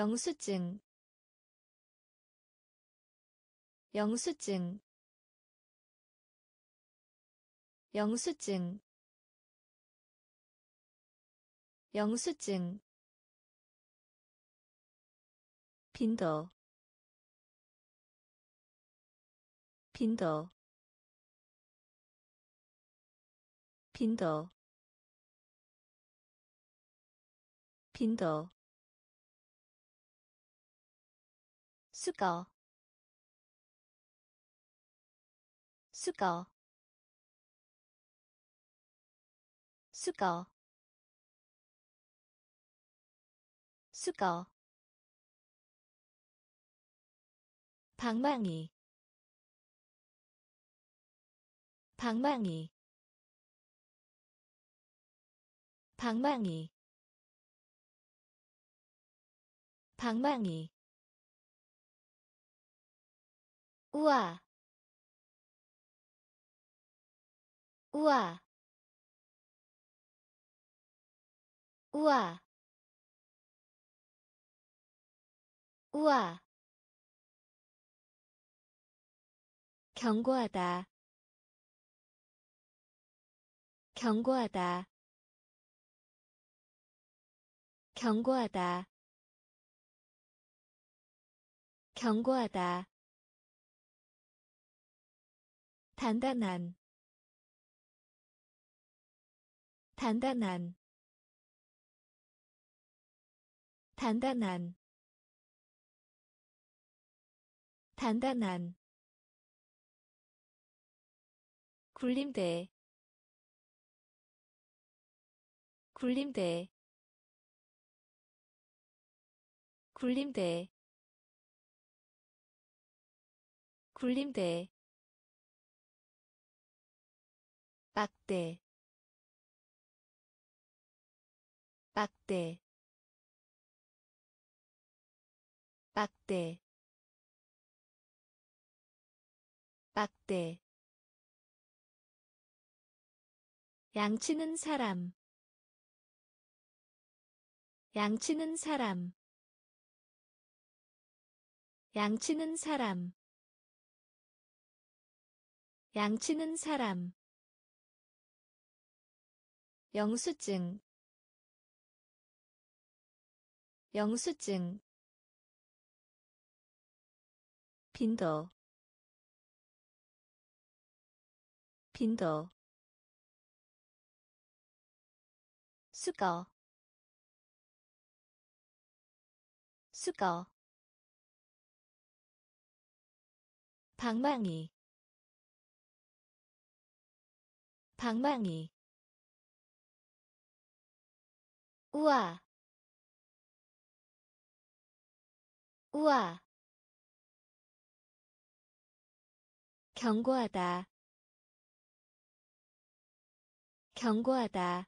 영수증 영수증 영수증 영수증. 빈도 빈도 빈도 빈도 수거. 수거. 수거. 수거. 방망이. 방망이. 방망이. 방망이 우와. 우와. 우와. 우와. 경고하다. 경고하다. 경고하다. 경고하다 단단한 단단한 단단한 단단한. 굴림대 굴림대 굴림대 굴림대 빡대. 빡대. 빡대. 빡대. 양치는 사람. 양치는 사람. 양치는 사람. 양치는 사람 영수증 영수증 빈도 빈도 수거 수거 방망이 방망이 우와. 우와. 경고하다. 경고하다.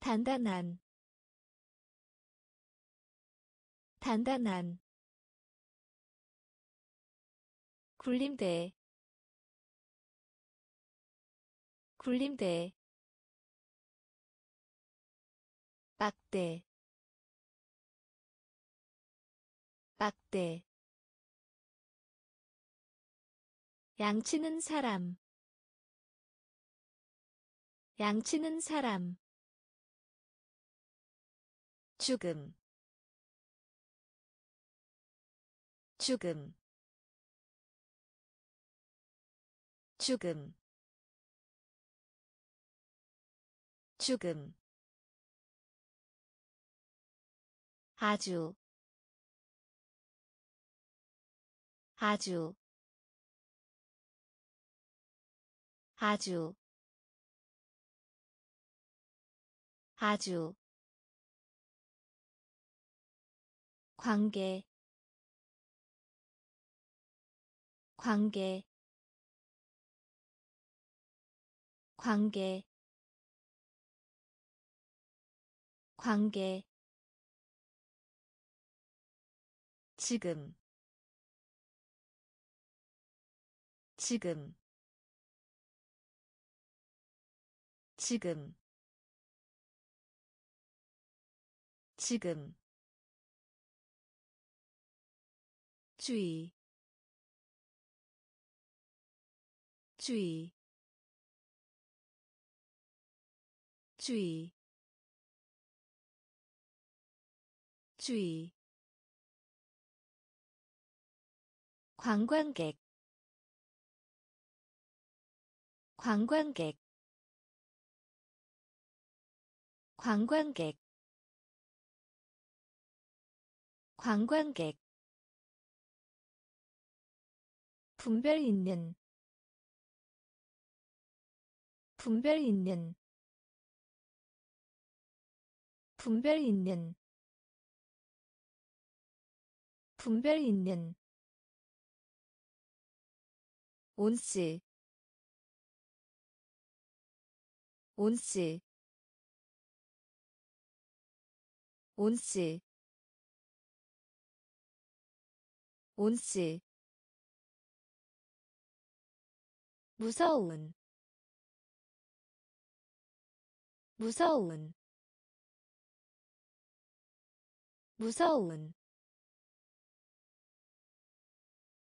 단단한. 단단한. 굴림대. 굴림대 빡대. 빡대. 양치는 사람. 양치는 사람. 죽음. 죽음. 죽음. 죽음 아주 아주 아주 아주. 관계 관계 관계 관계 지금. 지금. 지금. 지금. 주의. 주의. 주의. 주의 관광객 관광객 관광객 관광객. 분별 있는 분별 있는 분별 있는 분별 있는 온씨 온씨 온씨 온씨. 무서운 무서운 무서운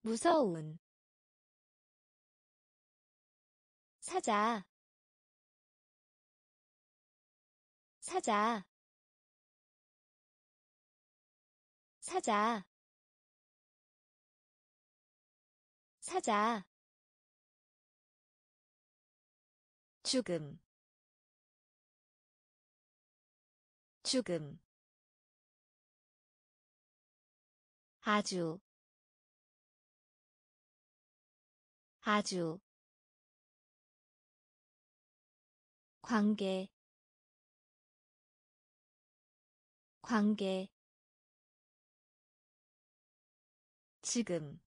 무서운 사자. 사자. 사자. 사자. 죽음. 죽음. 아주. 아주 관계 관계 지금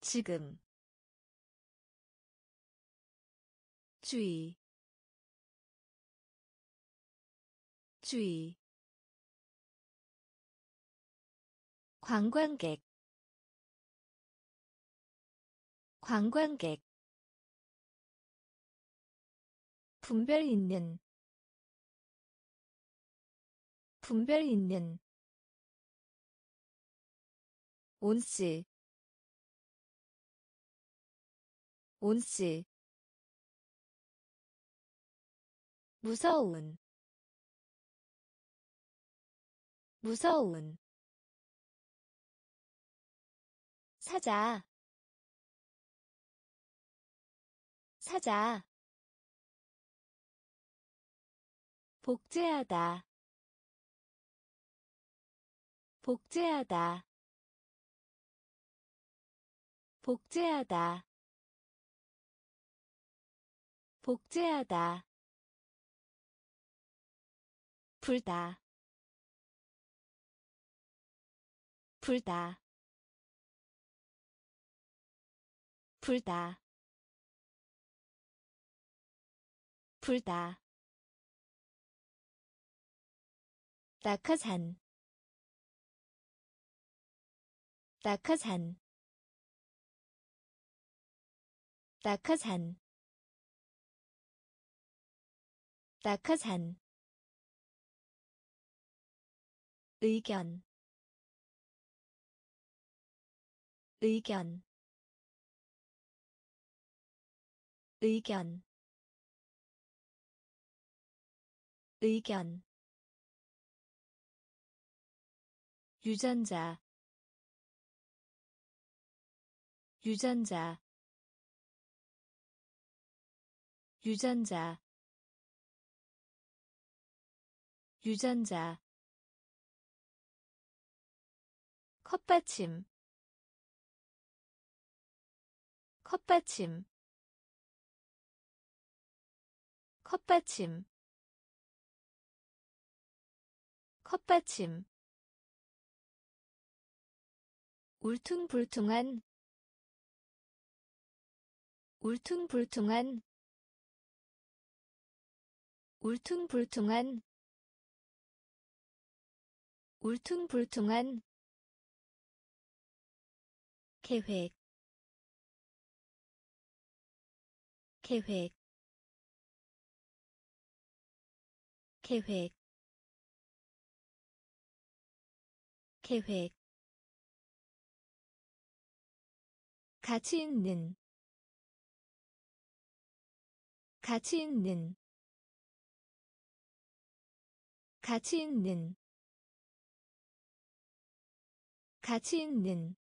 지금 주의 주의 관광객 관광객 분별 있는 분별 있는 온씨 온씨. 무서운 무서운. 사자 사자 복제하다. 복제하다. 복제하다. 복제하다. 불다. 불다. 불다. 불다 낙하산 낙하산 낙하산 낙하산 의견 의견 의견 의견 유전자. 유전자. 유전자. 유전자. 컵받침. 컵받침. 컵받침. 컵받침 울퉁불퉁한 울퉁불퉁한 울퉁불퉁한 울퉁불퉁한. 계획 계획. 계획 계획 가치 있는 가치 있는 가치 있는 가치 있는.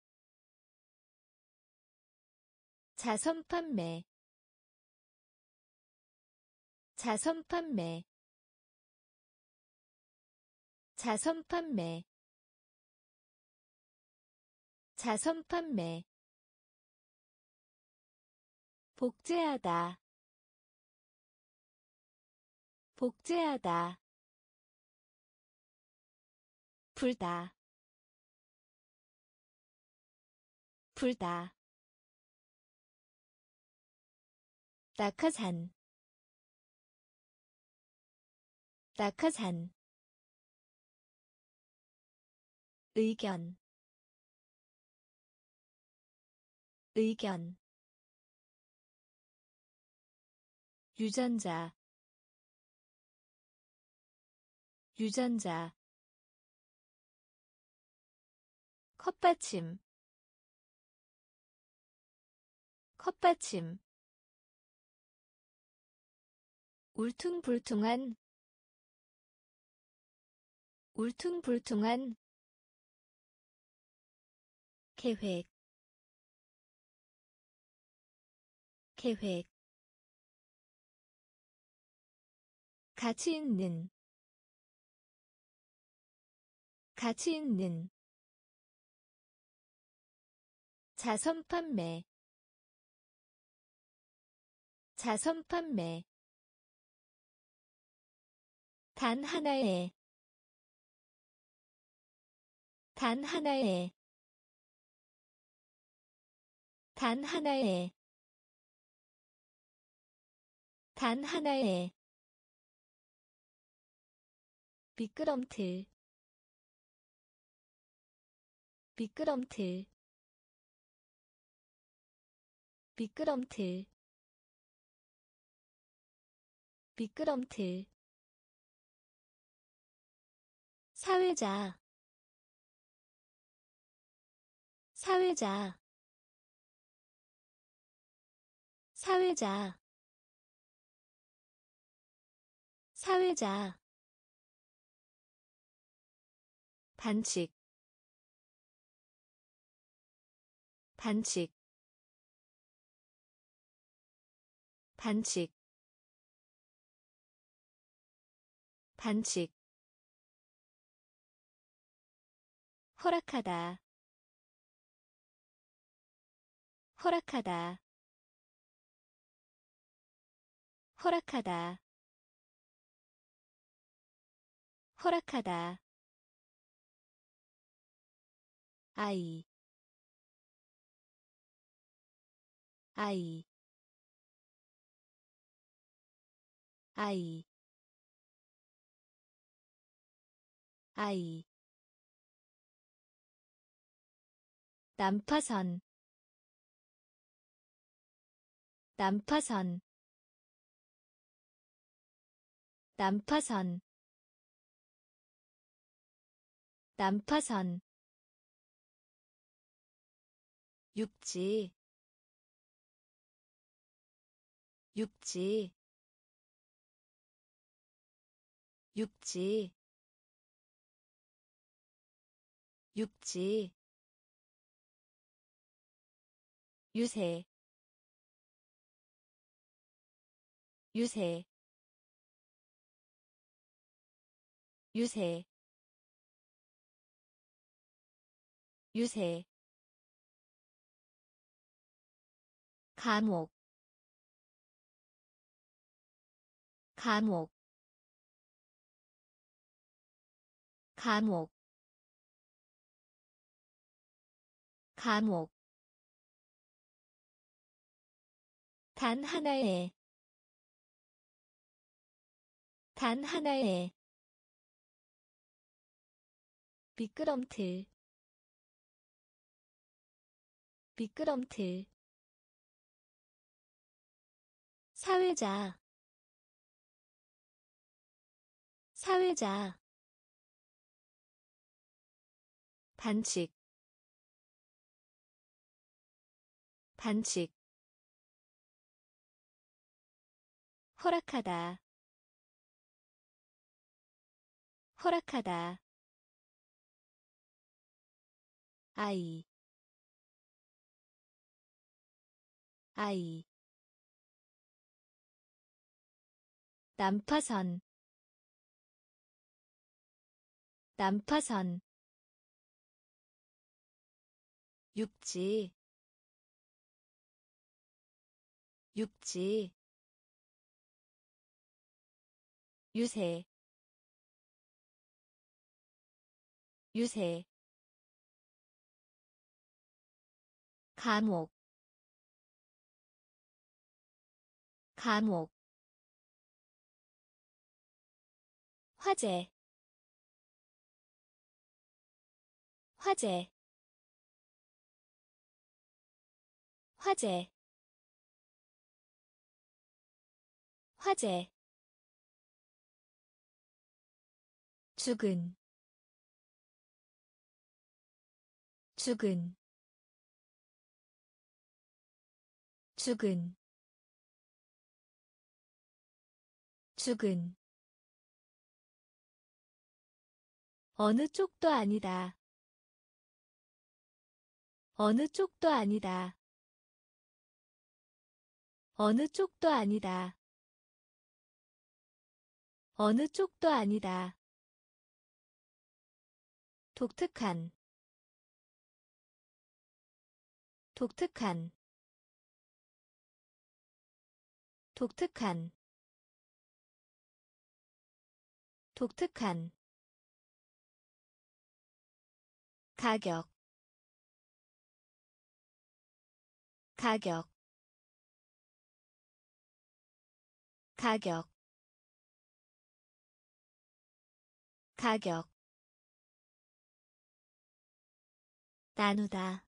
자선 판매 자선 판매 자선 판매 자선 판매 복제하다. 복제하다. 불다. 불다. 낙하산. 낙하산. 의견. 의견 유전자 유전자 컵받침 컵받침 울퉁불퉁한 울퉁불퉁한 계획 계획 가치 있는 가치 있는 자선 판매 자선 판매 단 하나의 단 하나의 단 하나의 단 하나의 미끄럼틀. 미끄럼틀. 미끄럼틀. 미끄럼틀. 사회자. 사회자. 사회자. 사회자 반칙. 반칙. 반칙. 반칙. 허락하다. 허락하다. 허락하다. 허락하다 아이. 아이. 아이. 아이. 난파선. 난파선. 난파선. 난파선 육지 육지 육지 육지. 유세 유세. 유세 유세 감옥. 감옥. 감옥. 감옥. 단 하나의 단 하나의 미끄럼틀. 미끄럼틀 사회자. 사회자. 반칙. 반칙. 허락하다. 허락하다. 아이. 아이 난파선 난파선 육지 육지 유세 유세 감옥 감옥 화재 화재 화재 화재 죽은 죽은. 죽은 죽은 어느 쪽도 아니다. 어느 쪽도 아니다. 어느 쪽도 아니다. 어느 쪽도 아니다. 독특한 독특한 독특한 독특한 가격 가격 가격 가격. 나누다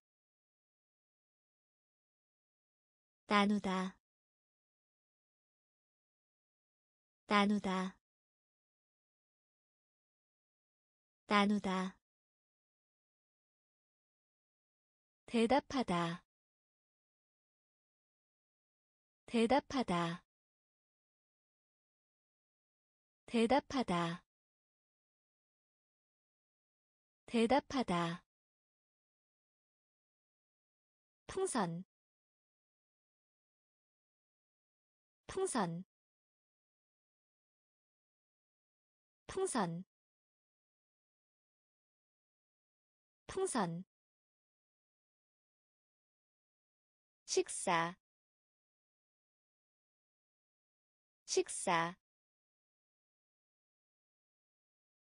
나누다 나누다 나누다 대답하다. 대답하다. 대답하다. 대답하다. 풍선. 풍선. 풍선. 풍선 식사. 식사.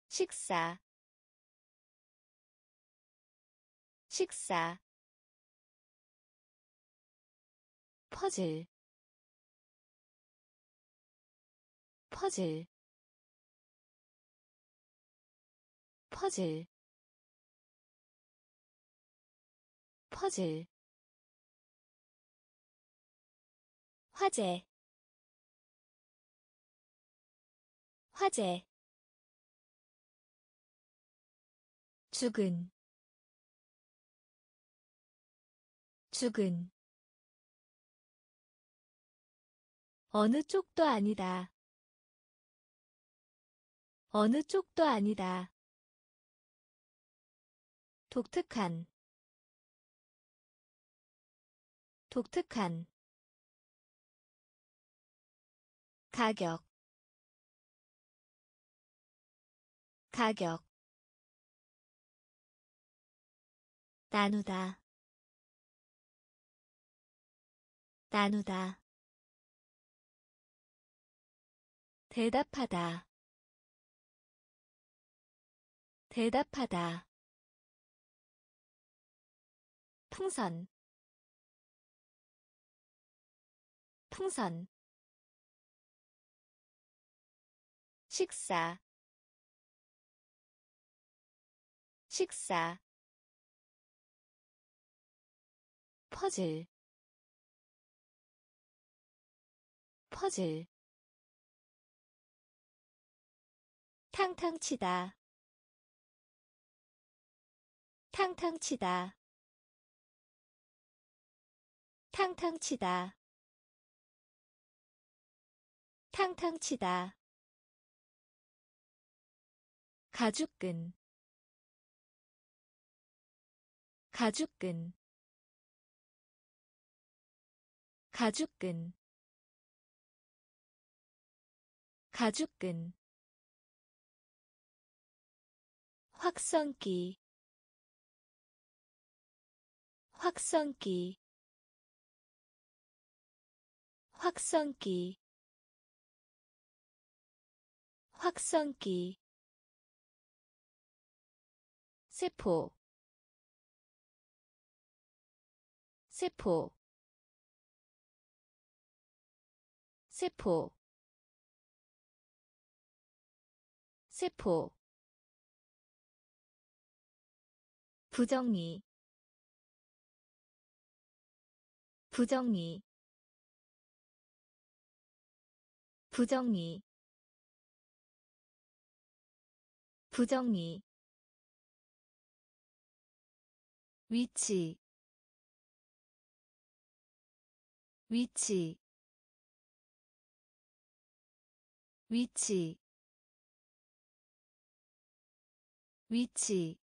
식사. 식사. 퍼즐. 퍼즐. 퍼즐. 퍼즐 화재 화재 죽은 죽은 어느 쪽도 아니다. 어느 쪽도 아니다. 독특한 독특한 가격 가격 나누다 나누다 대답하다 대답하다 풍선 풍선 식사. 식사. 퍼즐. 퍼즐. 탕탕 치다. 탕탕 치다. 탕탕 치다. 탕탕 치다 가죽끈. 가죽끈. 가죽끈. 가죽끈. 확성기. 확성기. 확성기. 확성기 세포 세포 세포 세포. 부정리 부정리 부정리 부정리 위치 위치 위치 위치.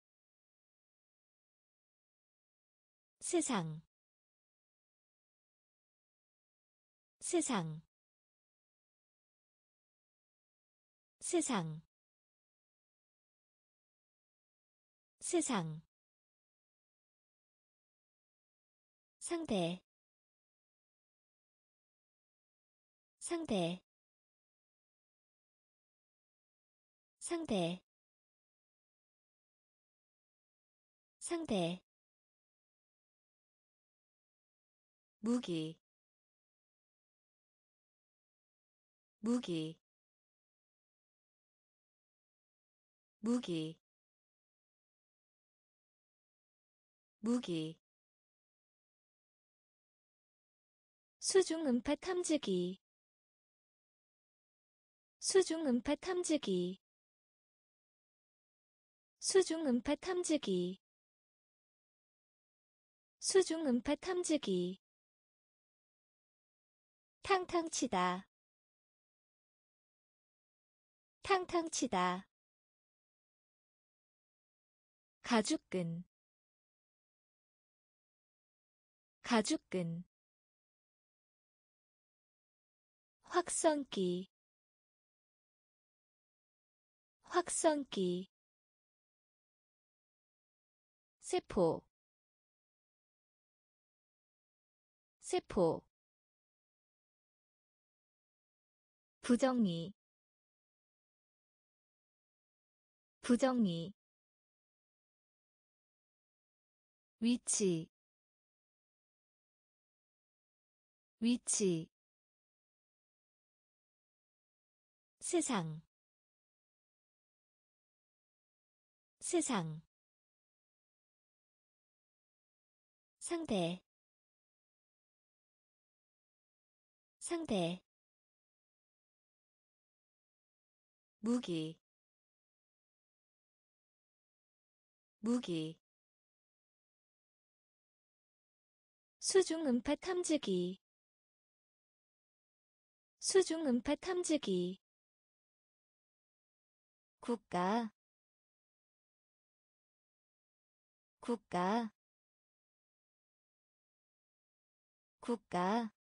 세상 세상 세상. 세상 상대. 상대. 상대. 상대. 무기. 무기. 무기. 무기 수중 음파 탐지기. 수중 음파 탐지기. 수중 음파 탐지기. 수중 음파 탐지기. 탕탕 치다. 탕탕 치다. 가죽끈. 가죽끈 확성기. 확성기. 세포. 세포. 부정리. 부정리. 위치. 위치 세상. 세상. 상대. 상대. 무기. 무기. 수중 음파 탐지기. 수중 음파 탐지기 국가 국가 국가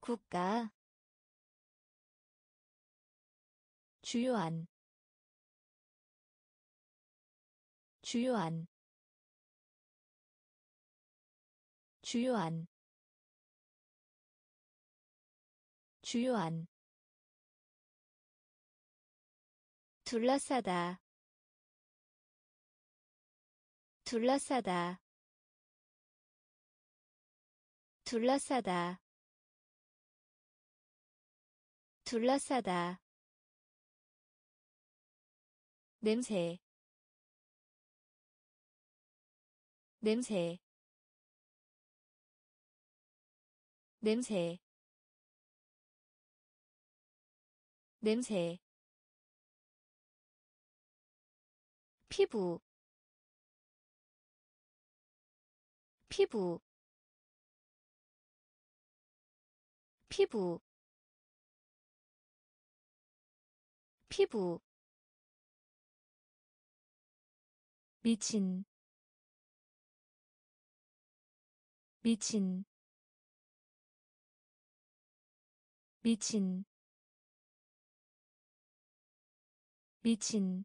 국가. 주요한 주요한 주요한. 주요한 둘러싸다. 둘러싸다. 둘러싸다. 둘러싸다. 냄새. 냄새. 냄새. 냄새 피부 피부 피부 피부. 미친 미친 미친 미친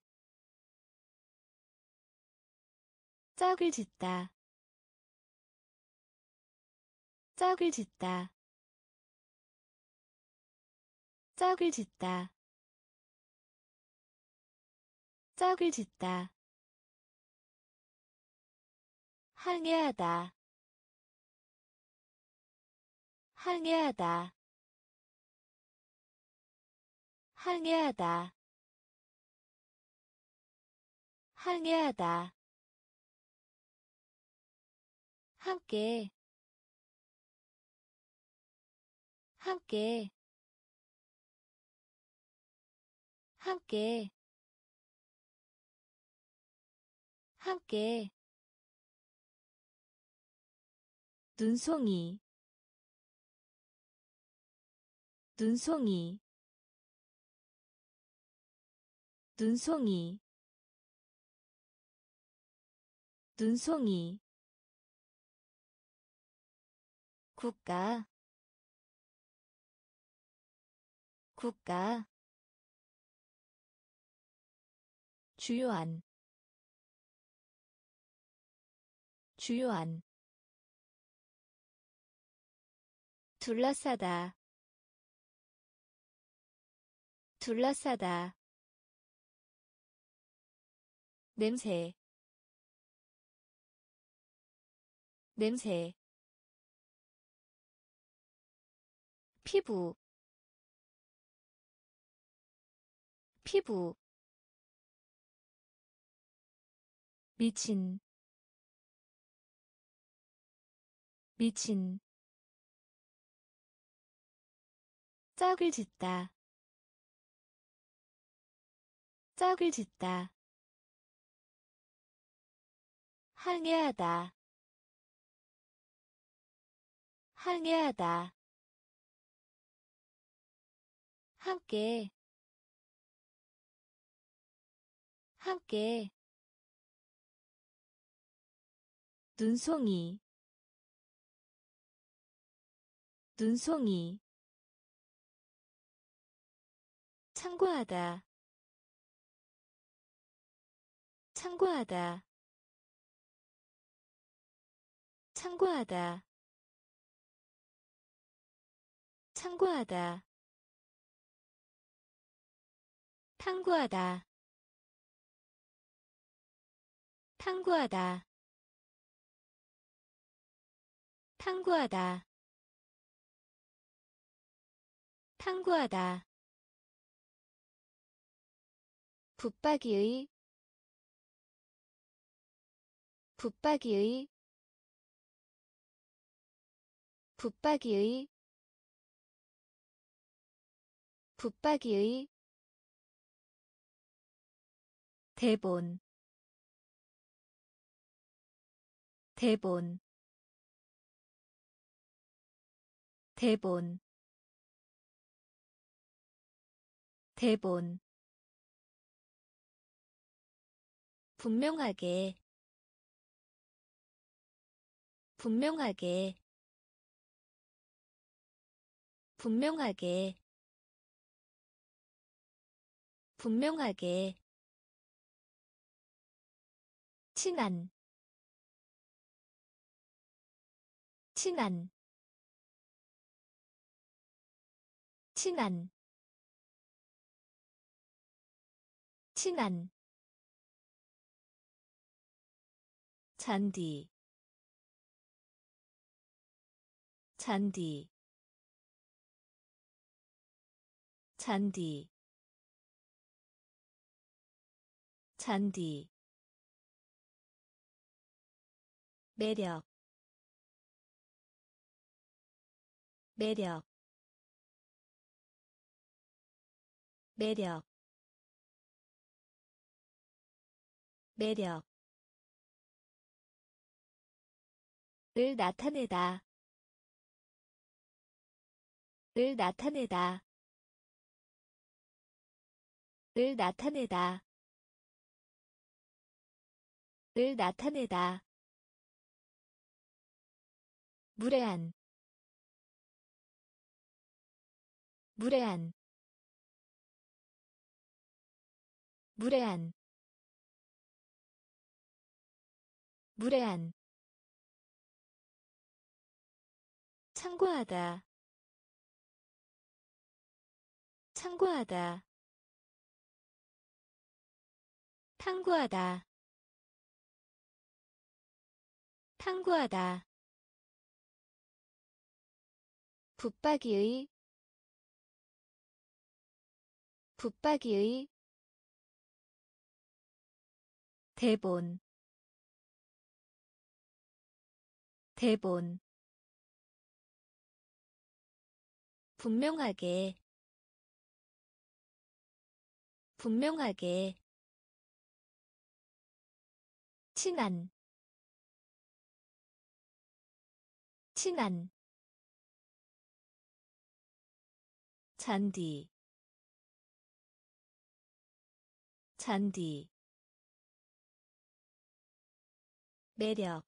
짝을 짓다. 짝을 짓다. 짝을 짓다. 짝을 짓다. 항해하다. 항해하다. 항해하다. 항해하다 함께 함께 함께 함께. 눈송이 눈송이. 눈송이. 눈송이 국가 국가 주요한 주요한 둘러싸다 둘러싸다 냄새 냄새 피부 피부 미친 미친 짝을 짓다 짝을 짓다 항해하다 항해하다 함께 함께. 눈송이 눈송이. 참고하다 참고하다. 참고하다. 참고하다 탐구하다. 탐구하다. 탐구하다. 탐구하다. 붙박이의 붙박이의 붙박이의 붙박이의 대본 대본 대본 대본. 분명하게 분명하게 분명하게 분명하게 친한 친한 친한 친한. 잔디 잔디. 잔디 잔디 매력 매력 매력 매력. 을 나타내다 을 나타내다 을 나타내다 을 나타내다 무례한 무례한 무례한 무례한. 참고하다 참고하다. 탐구하다 탐구하다 붙박이의 붙박이의 대본 대본. 분명하게 분명하게 친한 친한 잔디 잔디 매력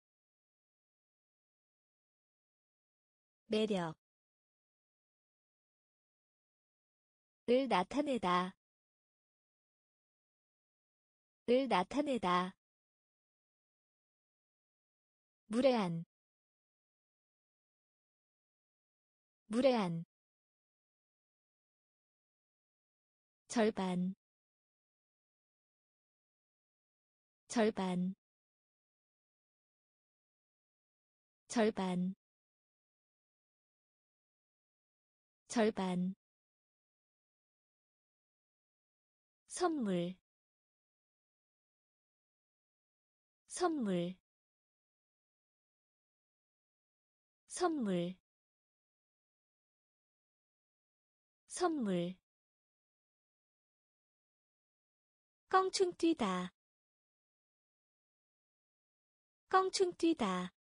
매력. 을 나타내다 을 나타내다. 무례한 무례한 절반. 절반. 절반. 절반. 선물. 선물. 선물. 선물 껑충 뛰다. 껑충 뛰다.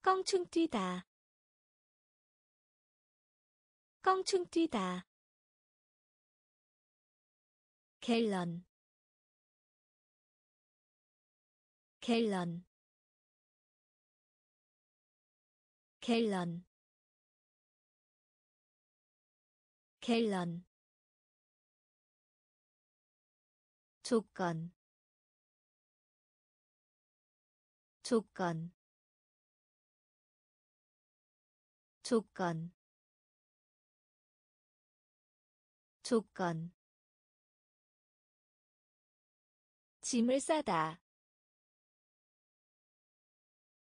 껑충 뛰다. 껑충 뛰다. 갤런. 갤런. 갤런. 갤런 조건. 조건. 조건. 조건. 짐을 싸다.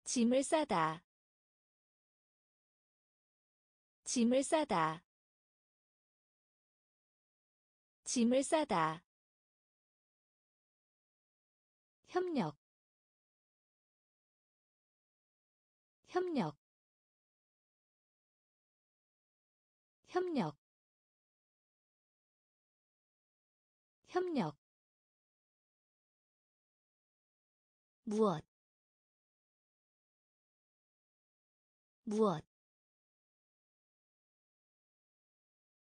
짐을 싸다. 짐을 싸다. 짐을 싸다 협력 협력 협력 협력. 무엇? 무엇?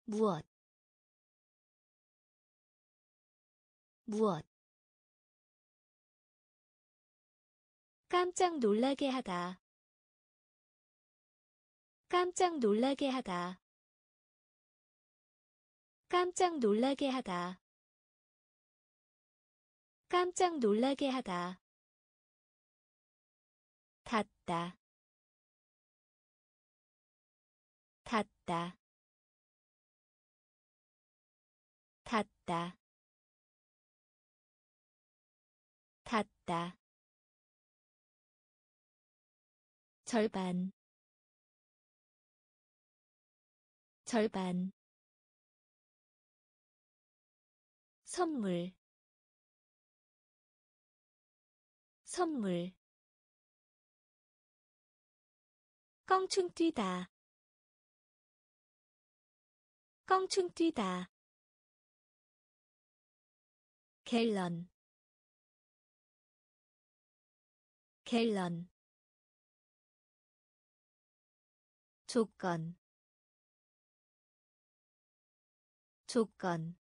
무엇? 무엇 깜짝 놀라게 하다. 깜짝 놀라게 하다. 깜짝 놀라게 하다. 깜짝 놀라게 하다. 닿다. 닿다. 닿다. 닿다 절반. 절반. 선물. 선물. 껑충 뛰다. 껑충 뛰다. 갤런. 갤런 조건. 조건.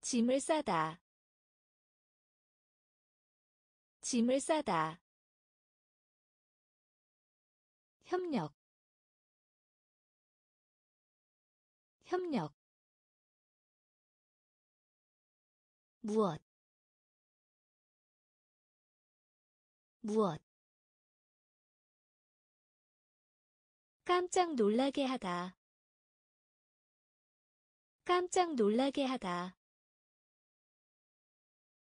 짐을 싸다. 짐을 싸다. 협력. 협력. 무엇? 무엇 깜짝 놀라게 하다. 깜짝 놀라게 하다.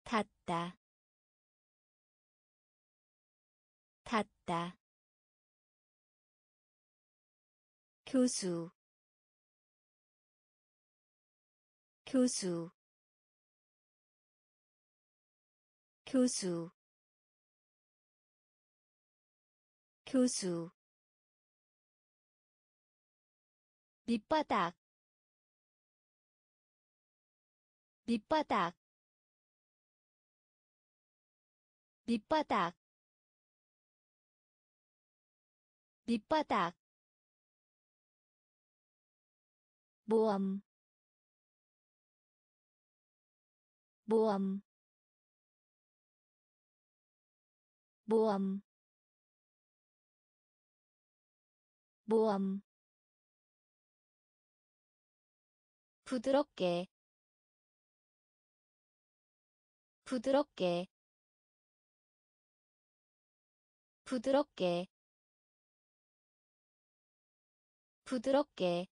닿다. 닿다. 교수. 교수. 교수. 교수 밑바닥 밑바닥 밑바닥 밑바닥. 모험 모험 모험 모험 부드럽게 부드럽게 부드럽게 부드럽게.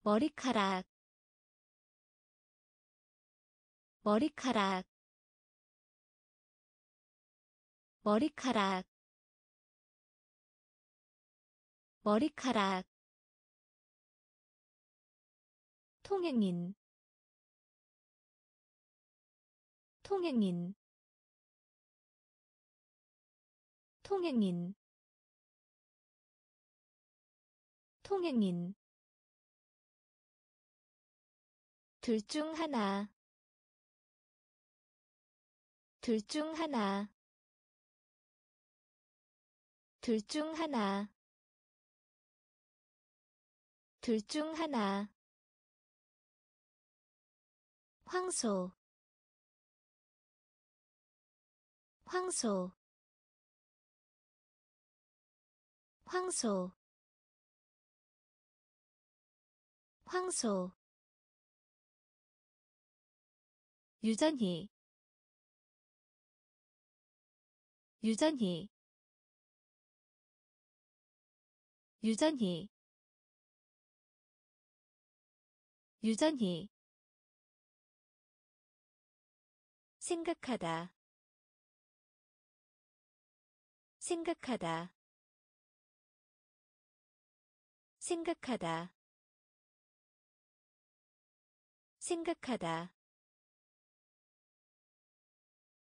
머리카락 머리카락 머리카락 머리카락 통행인 통행인 통행인 통행인. 둘 중 하나 둘 중 하나 둘 중 하나 둘 중 하나 황소 황소 황소 황소. 유전히 유전히 유전히 유전히 생각하다. 생각하다. 생각하다. 생각하다.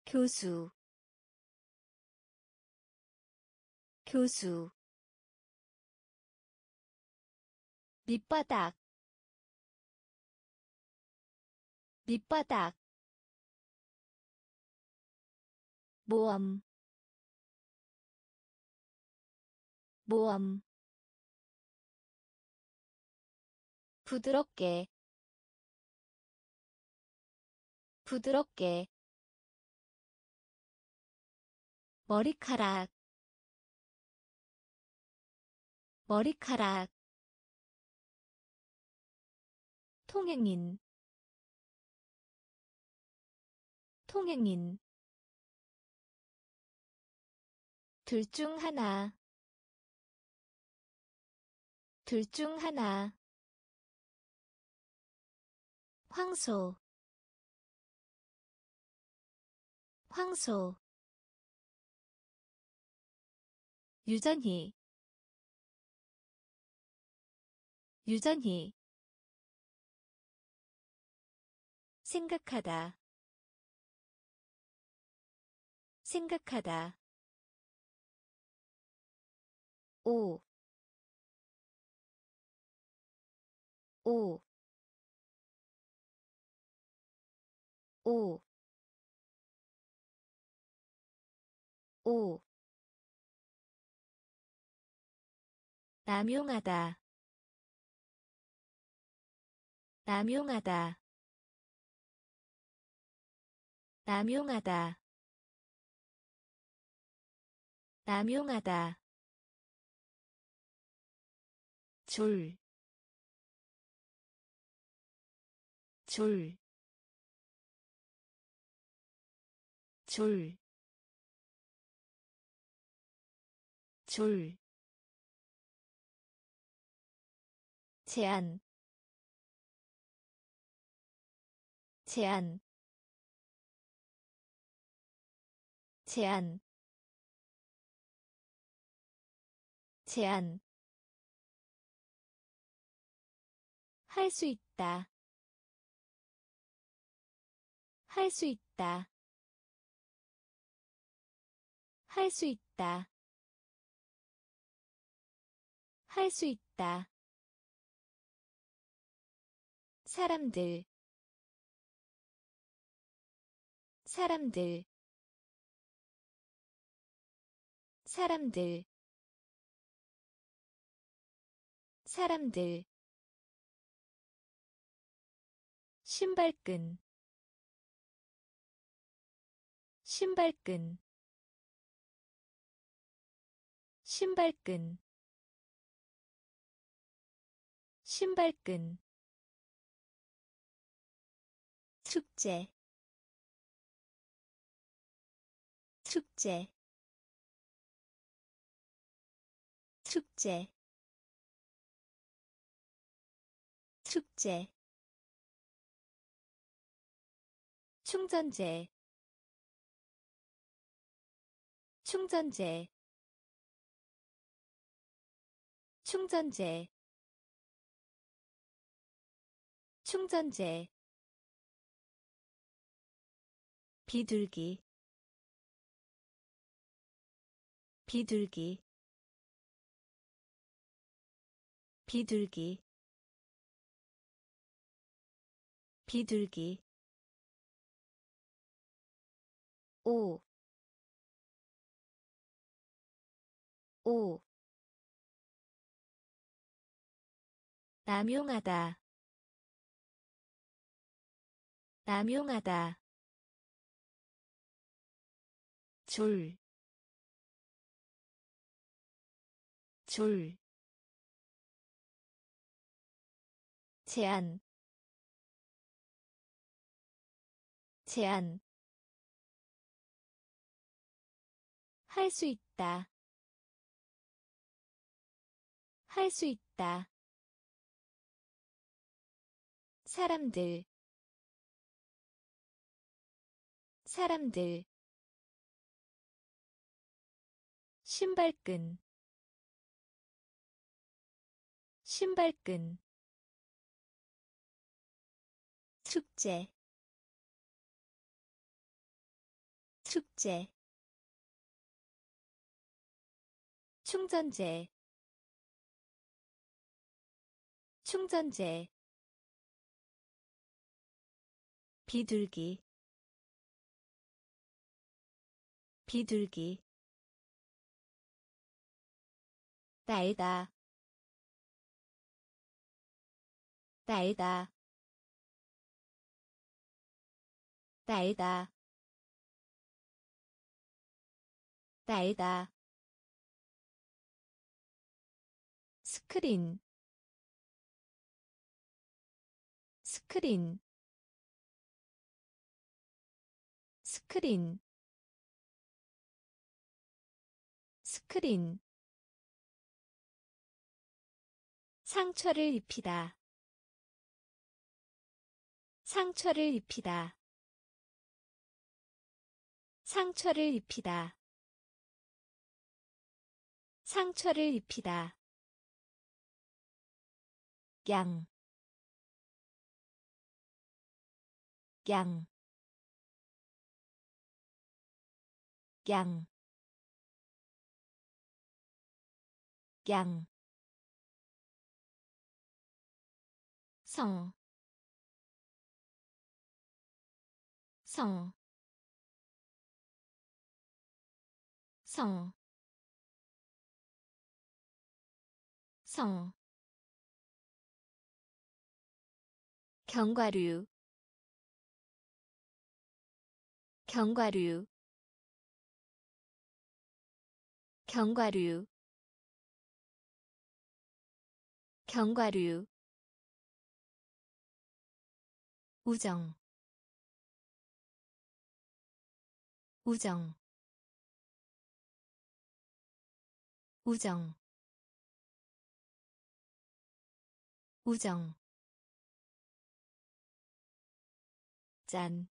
교수. 교수. 밑바닥. 밑바닥 모험 모험 부드럽게. 부드럽게. 머리카락. 머리카락. 통행인. 통행인 둘 중 하나. 둘 중 하나. 황소. 황소. 유전히. 유전히. 생각하다. 생각하다 오, 오, 오, 오. 남용하다. 남용하다. 남용하다. 남용하다 줄, 줄, 줄, 줄. 제한 제한 제한 제한 할 수 있다. 할 수 있다. 할 수 있다. 할 수 있다. 사람들. 사람들. 사람들. 사람들 신발끈. 신발끈. 신발끈. 신발끈. 축제. 축제. 축제. 축제 충전재 충전재 충전재 충전재 비둘기 비둘기 비둘기 비둘기 오, 오, 남용하다, 남용하다, 줄, 줄, 제한, 제한, 할 수 있다. 할 수 있다. 사람들. 사람들. 신발끈. 신발끈. 축제. 축제 충전재 충전재 비둘기 비둘기 날다 날다 날다 날다 스크린. 스크린. 스크린. 스크린. 상처를 입히다. 상처를 입히다. 상처를 입히다. 상처를 입히다 양, 양, 양, 양, 성, 성, 성, 성, 견과류, 견과류, 견과류, 견과류 우정 우정 우정 우정 짠,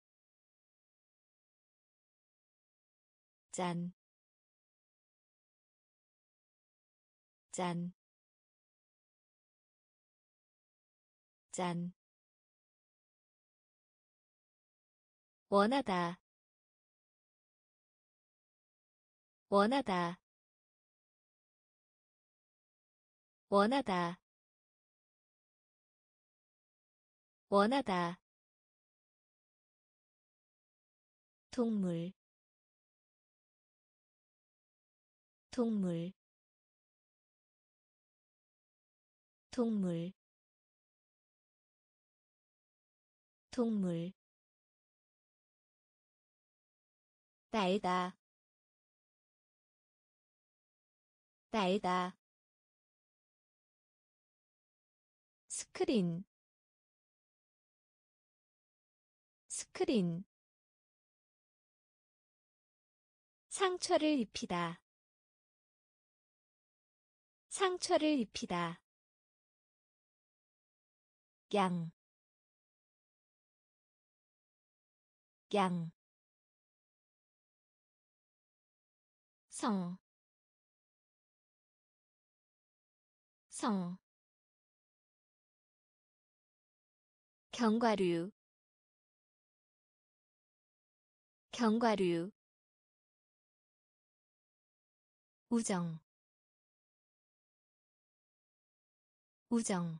짠, 짠, 짠. 원하다. 원하다. 원하다. 원하다 동물 동물 동물 동물. 날다 날다. 스크린 스크린 상처를 입히다. 상처를 입히다. 양, 양, 성, 성, 견과류, 견과류, 우정, 우정,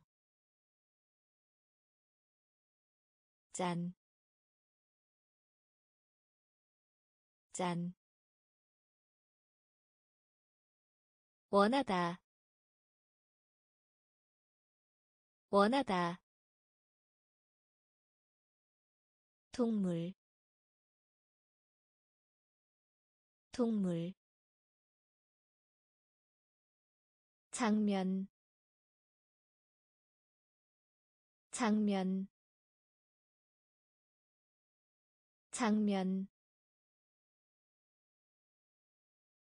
짠, 짠. 원하다 원하다 동물 동물 장면 장면 장면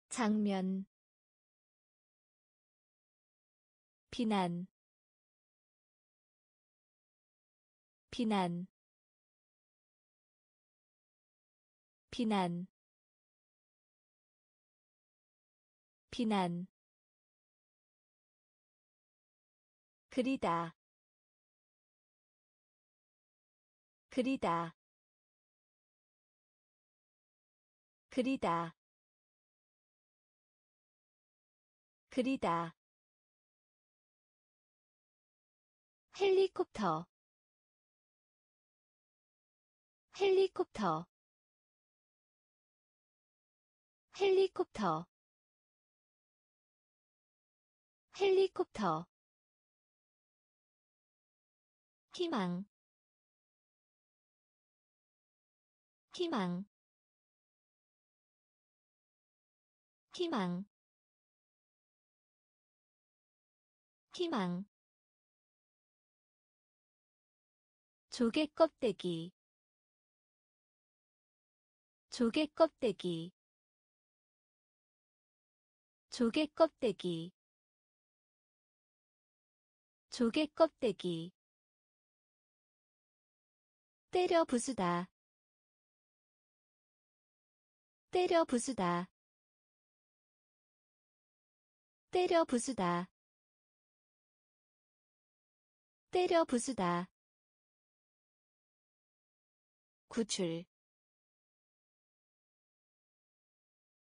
장면 비난 비난 비난 비난 그리다. 그리다. 그리다. 그리다. 헬리콥터. 헬리콥터. 헬리콥터. 헬리콥터 희망. 희망. 희망. 희망. 조개 껍데기. 조개 껍데기. 조개 껍데기. 조개 껍데기 때려 부수다. 때려 부수다. 때려 부수다. 때려 부수다. 구출.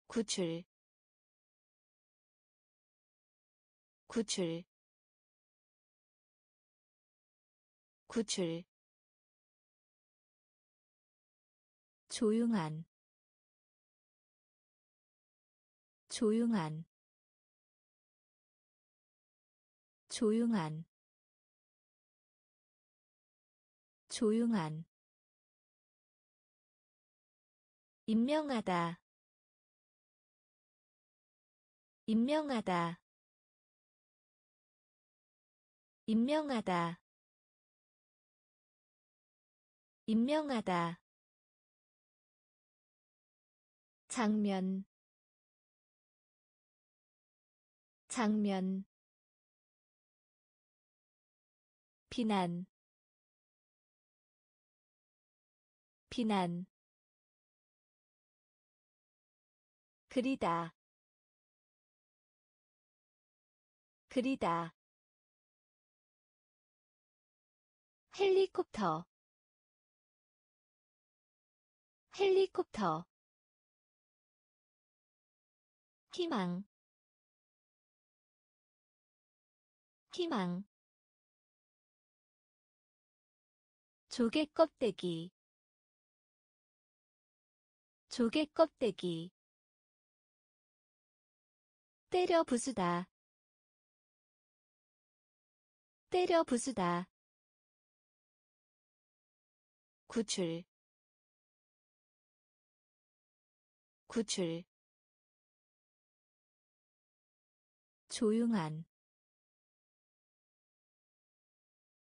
구출. 구출. 구출 조용한 조용한 조용한 조용한. 임명하다 임명하다. 임명하다. 임명하다 장면 장면 비난 비난 그리다 그리다 헬리콥터 헬리콥터 희망. 희망. 조개 껍데기. 조개 껍데기. 때려 부수다. 때려 부수다. 구출. 구출 조용한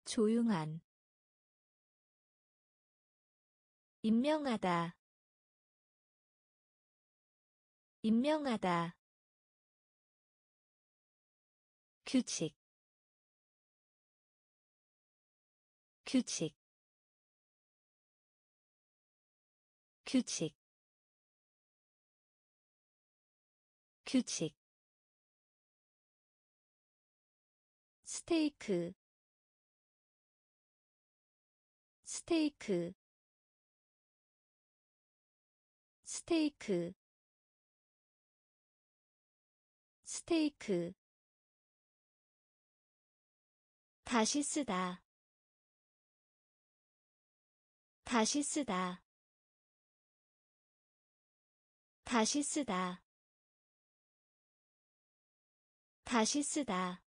조용한 임명하다 임명하다 규칙 규칙 규칙 규칙 스테이크 스테이크 스테이크 스테이크. 다시 쓰다 다시 쓰다 다시 쓰다 다시 쓰다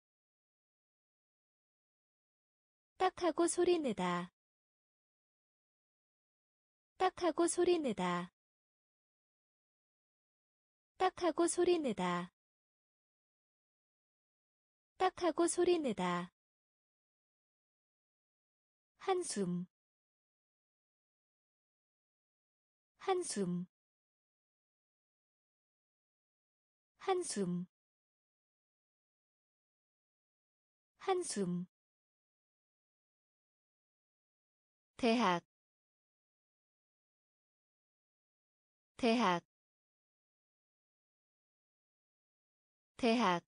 딱하고 소리내다. 딱하고 소리내다. 딱하고 소리내다. 딱하고 소리내다. 한숨. 한숨. 한숨. 한숨 대학 대학 대학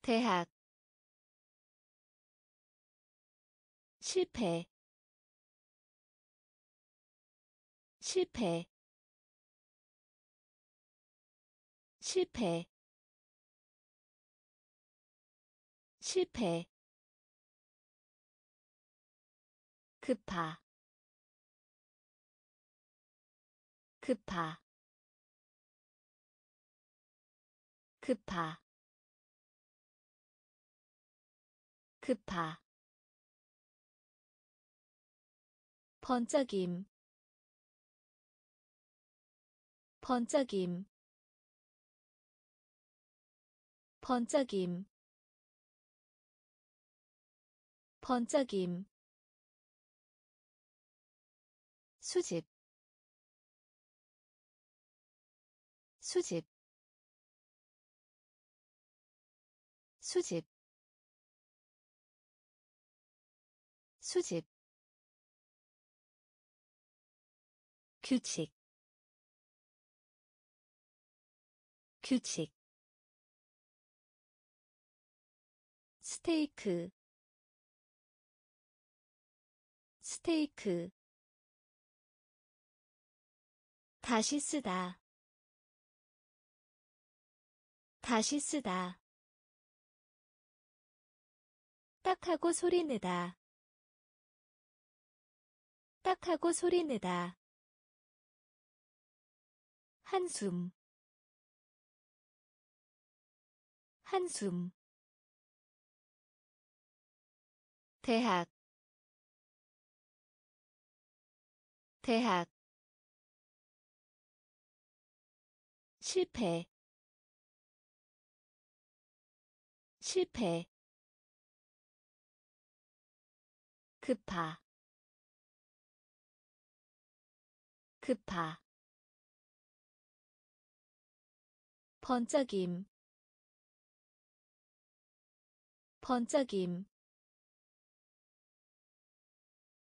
대학. 실패 실패. 실패 실패 급파 급파 급파 급파 번쩍임. 번쩍임. 번쩍임. 번쩍임 수집 수집 수집 수집. 규칙 규칙. 스테이크 스테이크 다시 쓰다 다시 쓰다. 딱하고 소리 내다. 딱하고 소리 내다. 한숨 한숨 대학 대학 실패. 실패. 급파 급파 번쩍임. 번쩍임.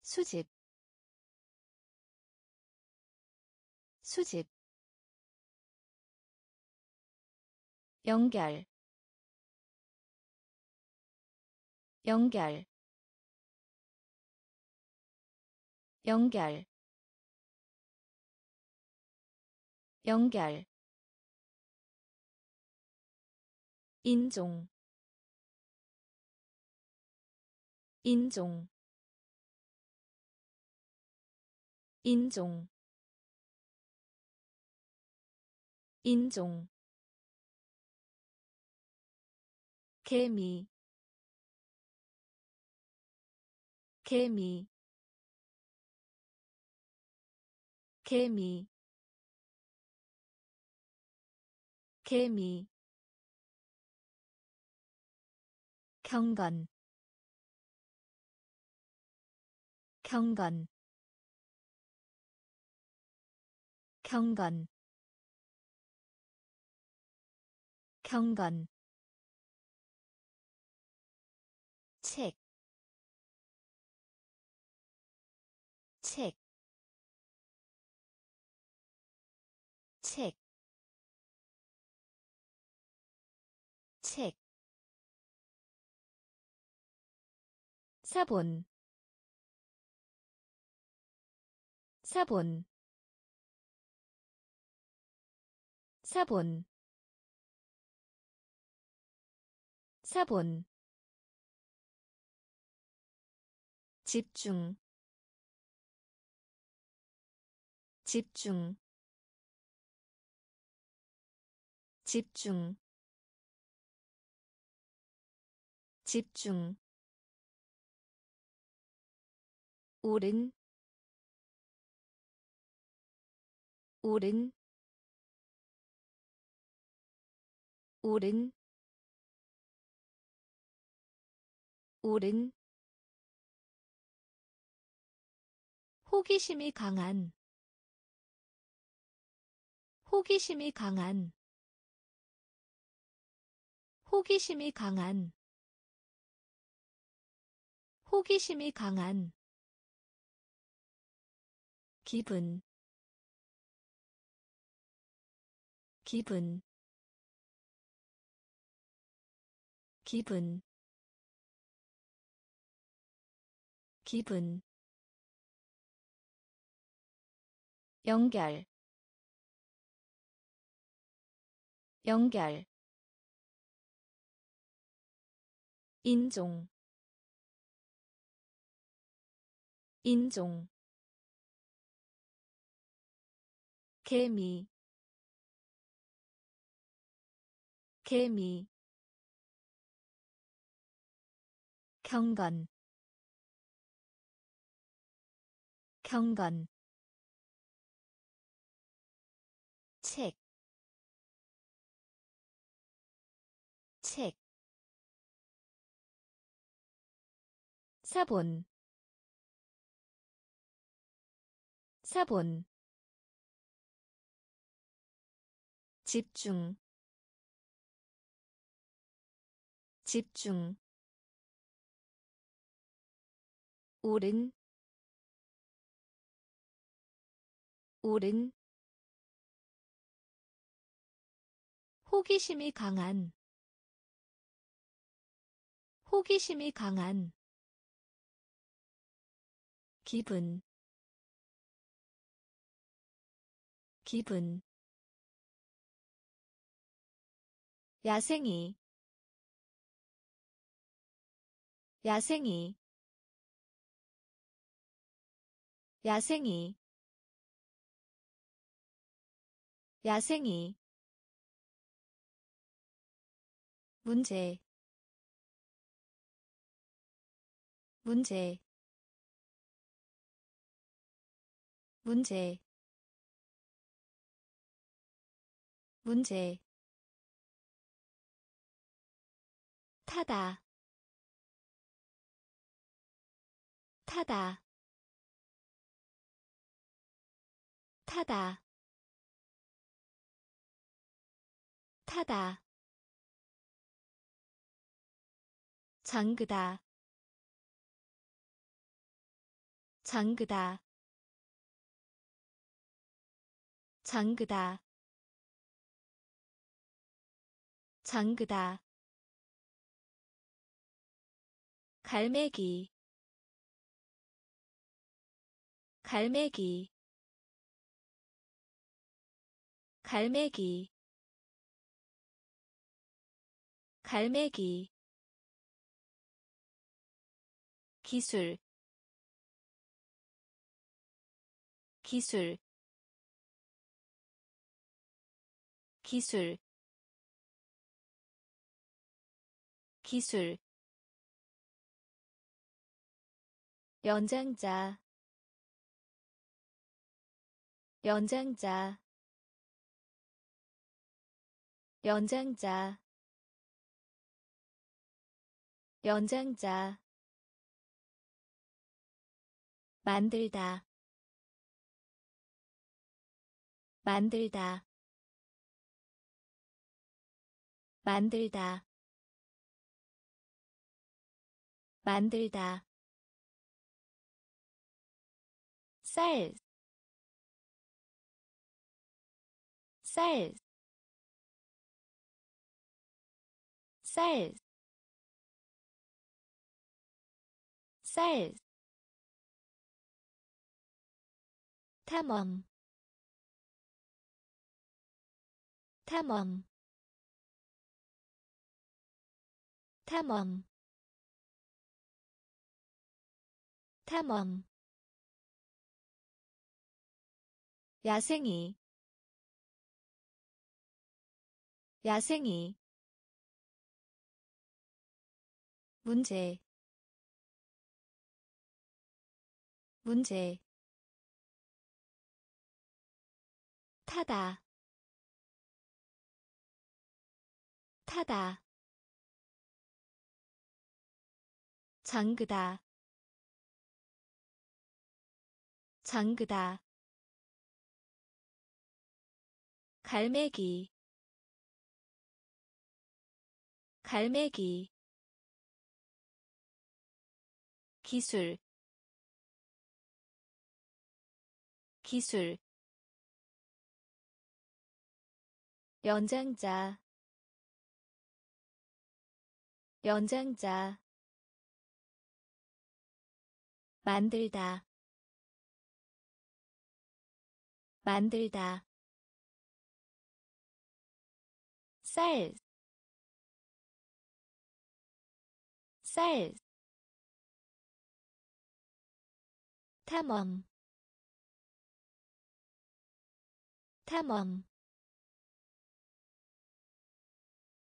수집. 수집 연결 연결 연결 연결. 인종 인종 인종. 인종 개미 개미 개미 개미. 경건 경건. 경건. 경건 사본, 사본, 사본, 사본. 집중. 집중. 집중. 집중 오른 오른 오른 오른. 호기심이 강한 호기심이 강한 호기심이 강한 호기심이 강한 기분. 기분. 기분. 기분. 연결. 연결. 인종. 인종 개미 개미 경건 경건 책, 책, 사본, 사본, 집중, 집중, 오른, 오른, 호기심이 강한. 호기심이 강한. 기분. 기분 야생이. 야생이. 야생이. 야생이. 문제. 문제. 문제. 문제 타다. 타다. 타다. 타다. 잠그다. 잠그다. 잠그다. 잠그다 갈매기. 갈매기. 갈매기. 갈매기. 기술. 기술. 기술. 기술 연장자. 연장자. 연장자. 연장자. 만들다. 만들다. 만들다. 만들다 쌀, 쌀, 쌀, 쌀, 탐험, 탐험, 탐험, 탐험 야생이. 야생이. 문제. 문제. 타다. 타다. 잠그다. 잠그다 갈매기. 갈매기. 기술. 기술. 연장자. 연장자. 만들다. 만들다 쌀, 쌀, 탐험, 탐험,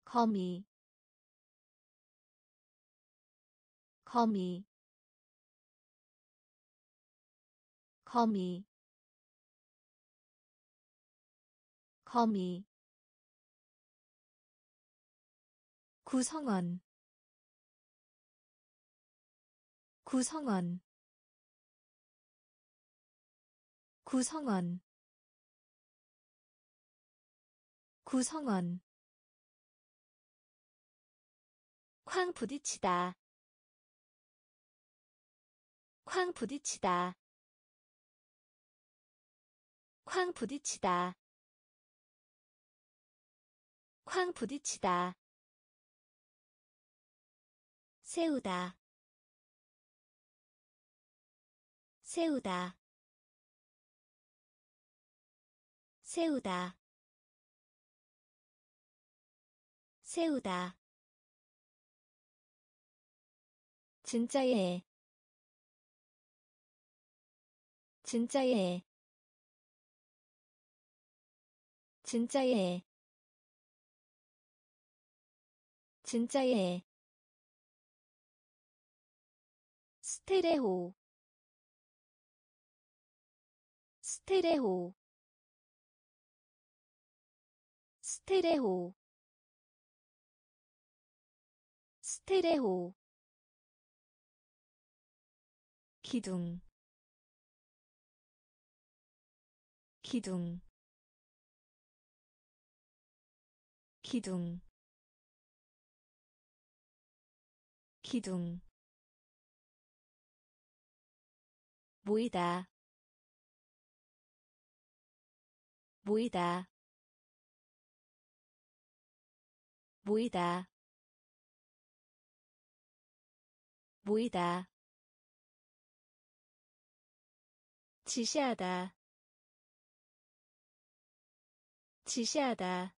거미, 거미, 거미, 거미 구성원. 구성원. 구성원. 구성원. 쾅 부딪히다. 쾅 부딪히다. 쾅 부딪히다. 쾅 부딪히다 세우다. 세우다. 세우다. 세우다. 진짜예 진짜예 진짜예 진짜예 스테레오. 스테레오. 스테레오. 스테레오. 기둥. 기둥. 기둥. 기둥 모이다. 모이다. 모이다. 모이다. 지시하다. 지시하다.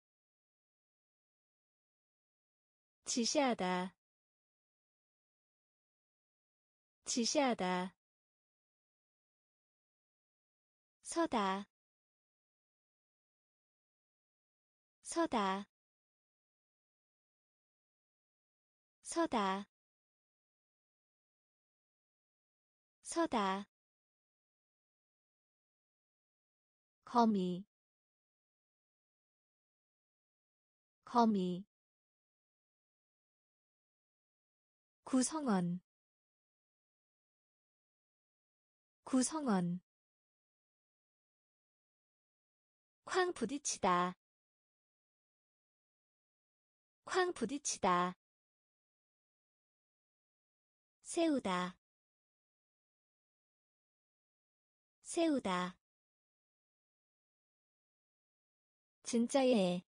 지시하다. 지시하다 서다. 서다. 서다. 서다. 거미. 거미. 구성원. 구성원 쾅 부딪히다. 쾅 부딪히다. 세우다. 세우다. 진짜예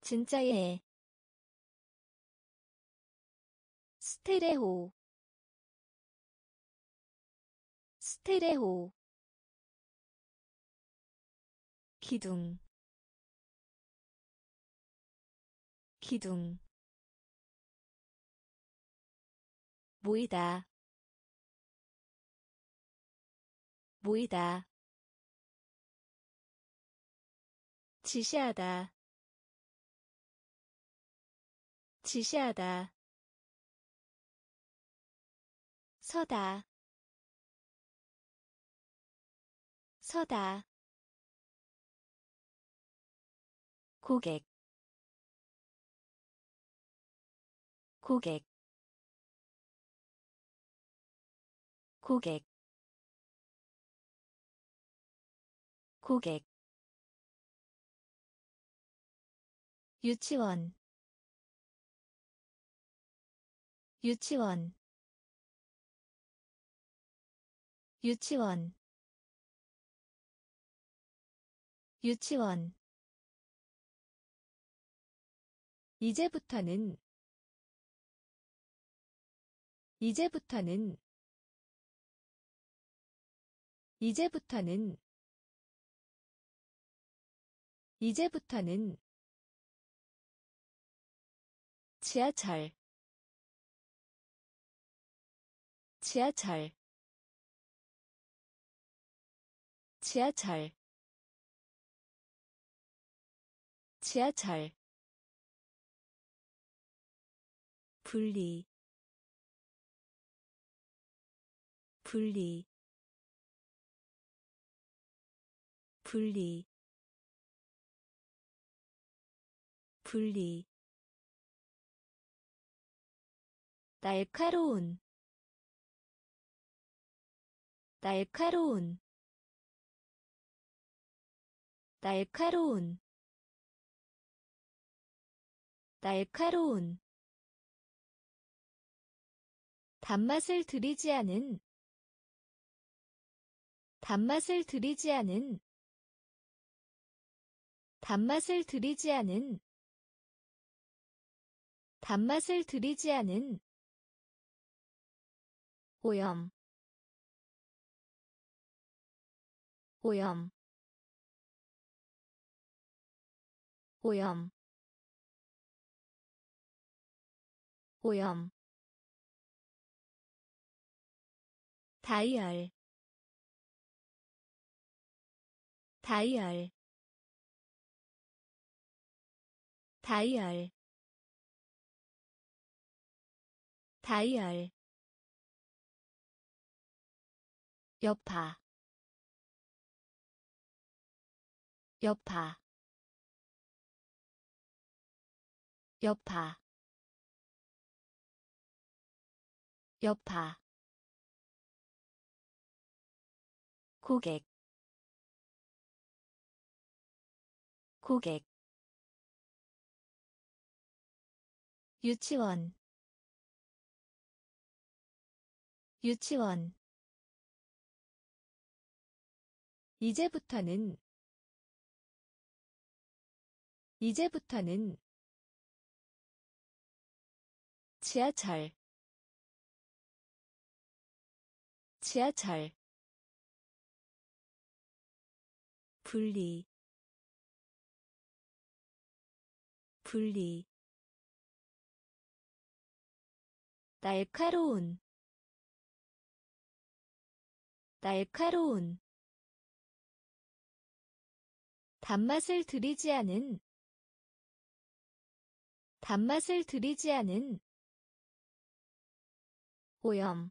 진짜예 스테레오. 스테레오 기둥. 기둥. 모이다. 모이다. 지시하다. 지시하다. 서다. 서다 고객 고객 고객 고객. 유치원 유치원 유치원 유치원 이제부터는 이제부터는 이제부터는 이제부터는 지하철 지하철 지하철 지하철 분리 분리 분리 분리. 날카로운 날카로운 날카로운 날카로운 단맛을 들이지 않은 단맛을 들이지 않은 단맛을 들이지 않은 단맛을 들이지 않은 오염 오염 오염 오염 다이얼. 다이얼. 다이얼. 다이얼. 여파. 여파. 여파. 여파 고객 고객 유치원 유치원. 이제부터는 이제부터는 지하철 지하철 분리 분리 날카로운 날카로운 단맛을 들이지 않은 단맛을 들이지 않은 오염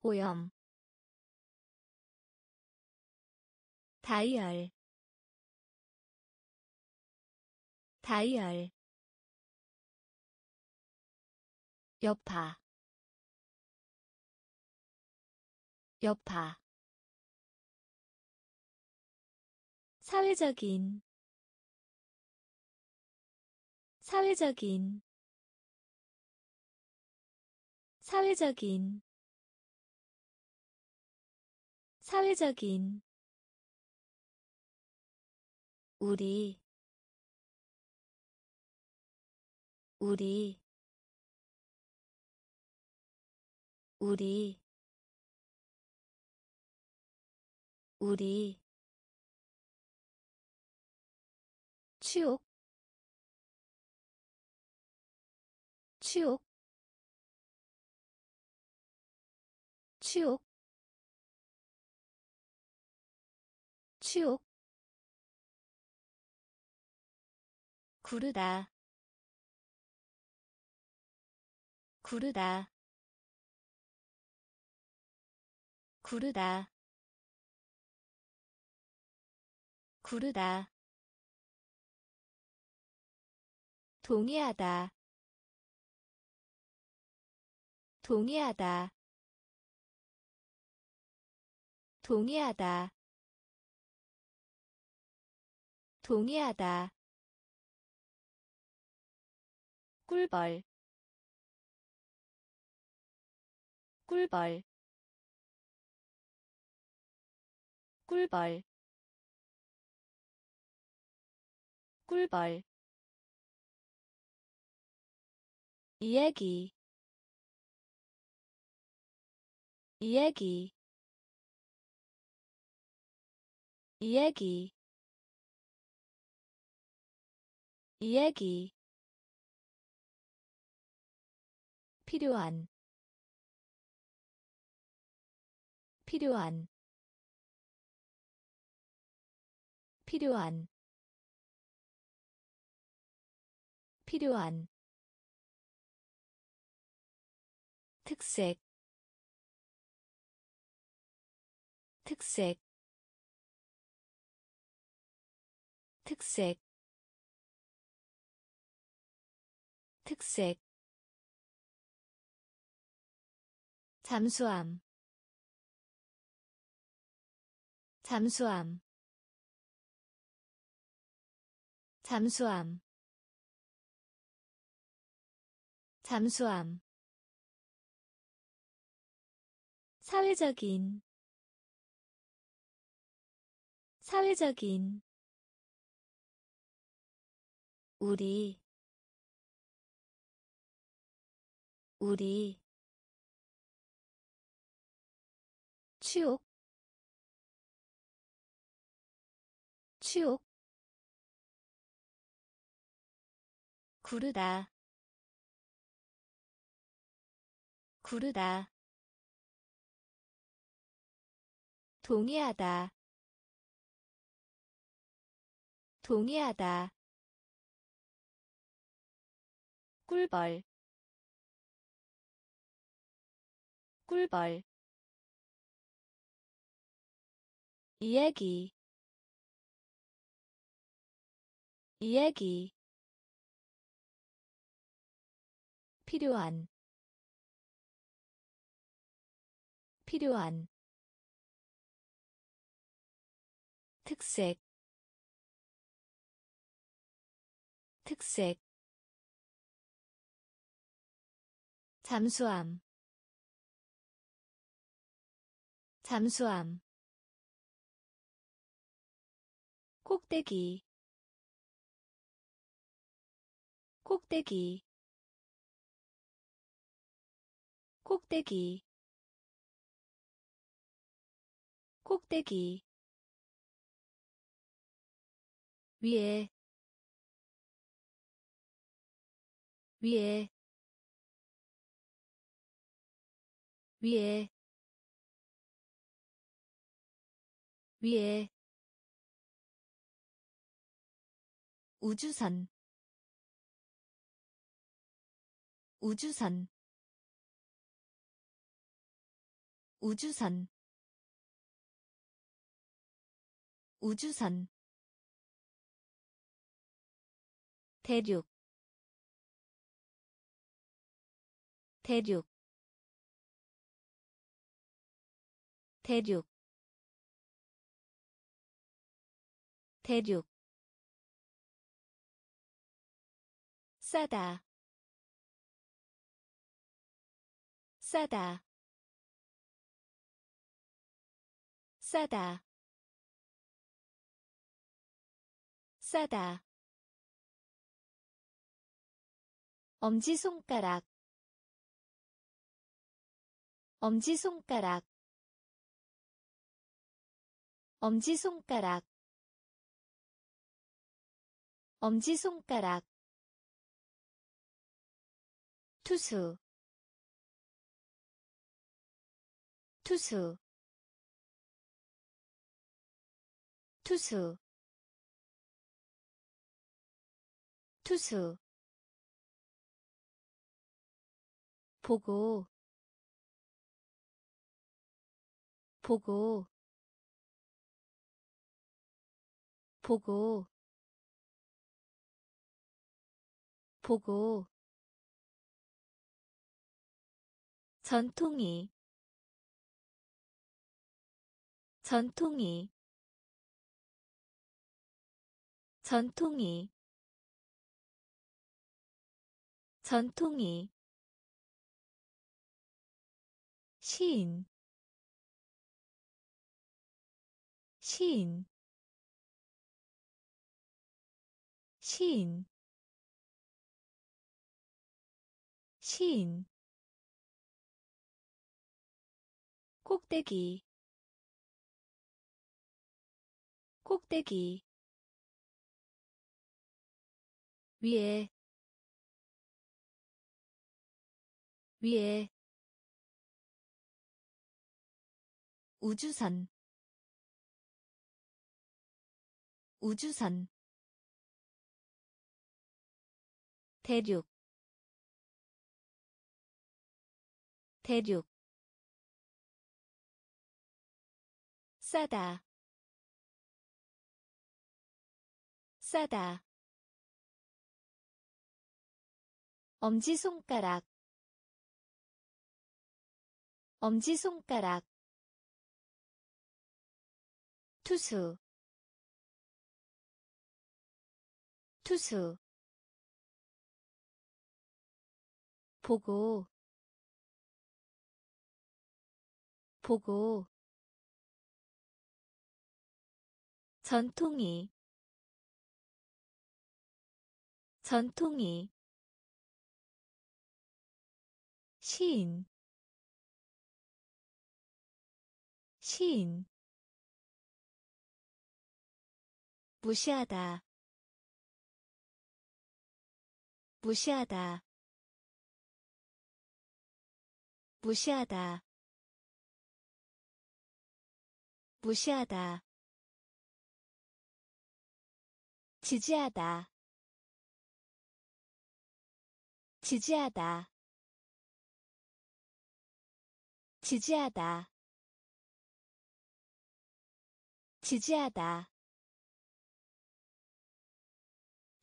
오염 다이얼. 다이얼. 여파. 여파. 사회적인. 사회적인. 사회적인. 사회적인 우리 우리 우리 우리. 치욕 치욕 치욕 치욕 구르다. 구르다. 구르다. 구르다. 동의하다. 동의하다. 동의하다. 동의하다 꿀벌. 꿀벌. 꿀벌. 꿀벌. 이야기. 이야기. 이야기. 이야기 필요한 필요한 필요한 필요한. 특색 특색 특색 특색 잠수함. 잠수함. 잠수함. 잠수함. 사회적인. 사회적인. 우리. 우리 치욕? 추욕? 구르다. 구르다. 동의하다. 동의하다. 꿀벌. 꿀벌 이야기 이야기 필요한 필요한 특색 특색 잠수함 잠수함 꼭대기 꼭대기 꼭대기 꼭대기 위에 위에 위에 위에 우주선 우주선 우주선 우주선. 대륙 대륙 대륙 대륙 싸다. 싸다. 싸다. 싸다. 엄지손가락. 엄지손가락. 엄지손가락. 엄지손가락 투수 투수 투수 투수. 보고 보고 보고 보고 전통이 전통이 전통이 전통이. 시인 시인. 시인 시인 꼭대기 꼭대기 위에 위에 우주선 우주선 대륙 대륙 싸다. 싸다. 엄지손가락. 엄지손가락. 투수. 투수. 보고. 보고 전통이 전통이 시인 시인 무시하다 무시하다 무시하다 무시하다 지지하다. 지지하다. 지지하다. 지지하다.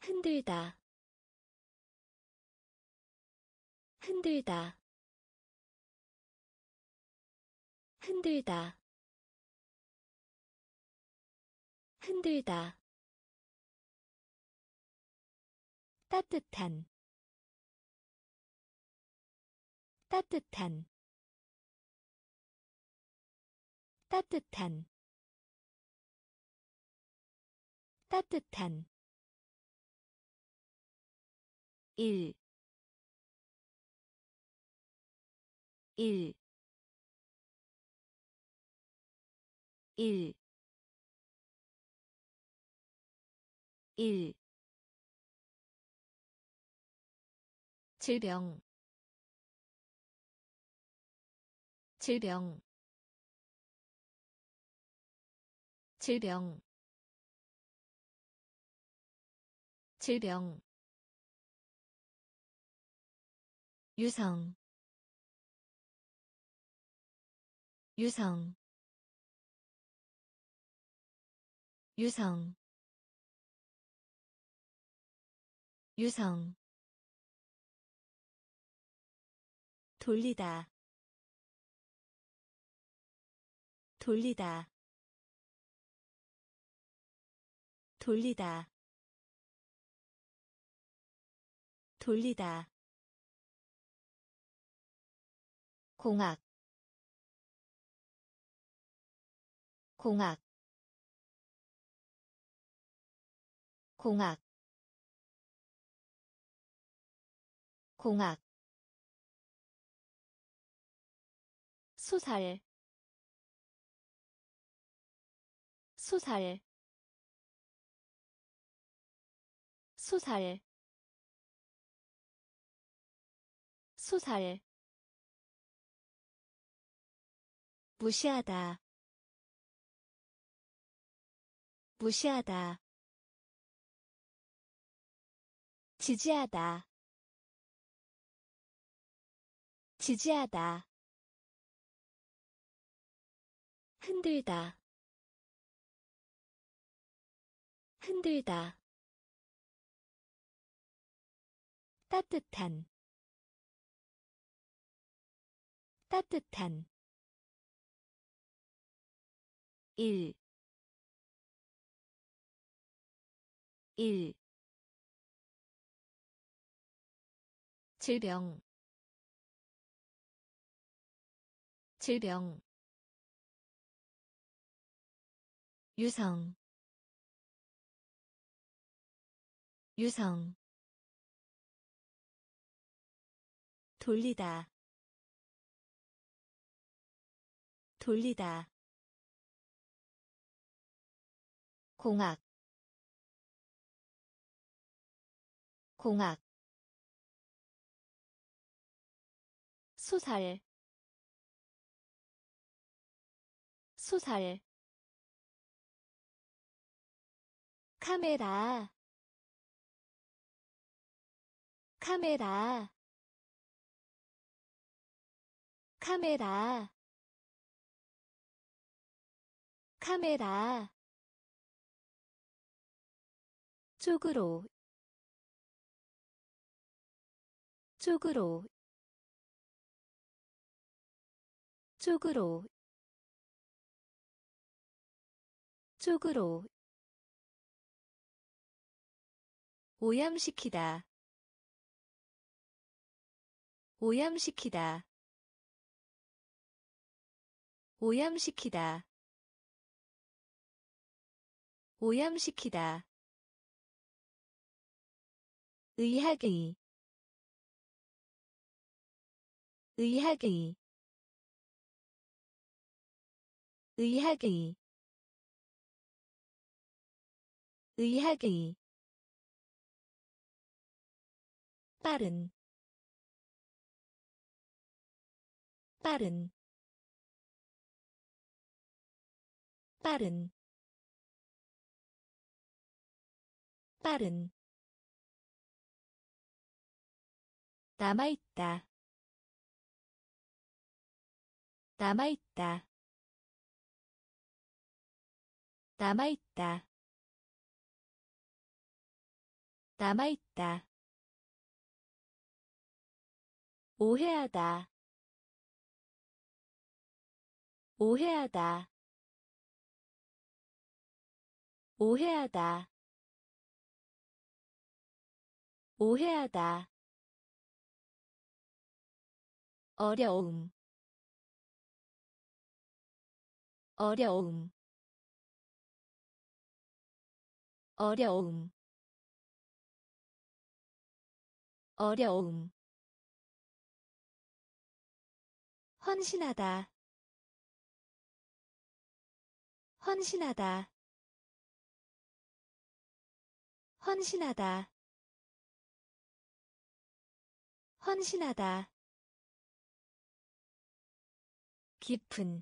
흔들다. 흔들다. 흔들다. 흔들다 따뜻한 따뜻한 따뜻한 따뜻한. 1 1 1 1 질병 질병 질병 질병 유성 유성 유성 유성 돌리다. 돌리다. 돌리다. 돌리다. 공학. 공학. 공학. 공학 소살 소살 소살 소살 무시하다. 무시하다. 지지하다. 지지하다 흔들다. 흔들다. 따뜻한. 따뜻한. 1 1 질병 질병 유성 유성. 돌리다 돌리다. 공학 공학. 소살 소살 카메라. 카메라. 카메라. 카메라. 쪽으로. 쪽으로. 쪽으로. 쪽으로 오염시키다. 오염시키다. 오염시키다. 오염시키다. 의학의 의학의 의학의 의학의 빠른 빠른 빠른 빠른. 남아있다 남아있다 남아있다 남아있다 오해하다. 오해하다. 오해하다. 오해하다. 어려움. 어려움. 어려움. 어려움 헌신하다. 헌신하다. 헌신하다. 헌신하다. 깊은.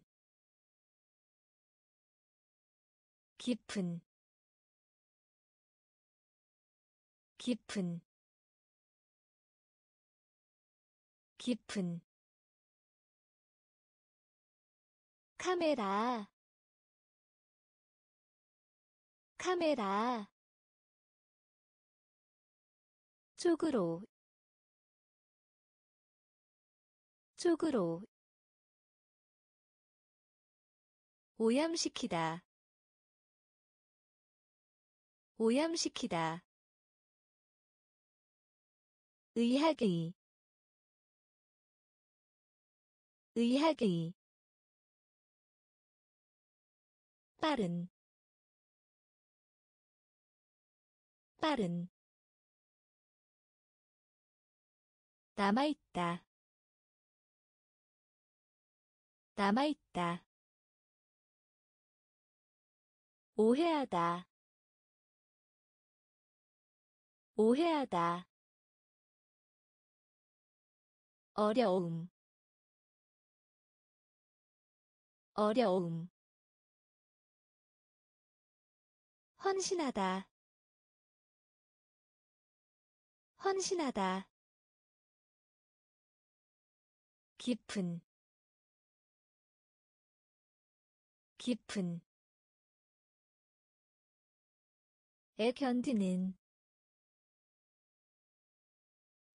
깊은. 깊은. 깊은 카메라. 카메라. 쪽으로. 쪽으로. 오염시키다. 오염시키다. 의학의. 의학의 빠른 빠른. 남아있다. 남아있다. 오해하다. 오해하다. 어려움. 어려움 헌신하다. 헌신하다. 깊은. 깊은. 애 견디는.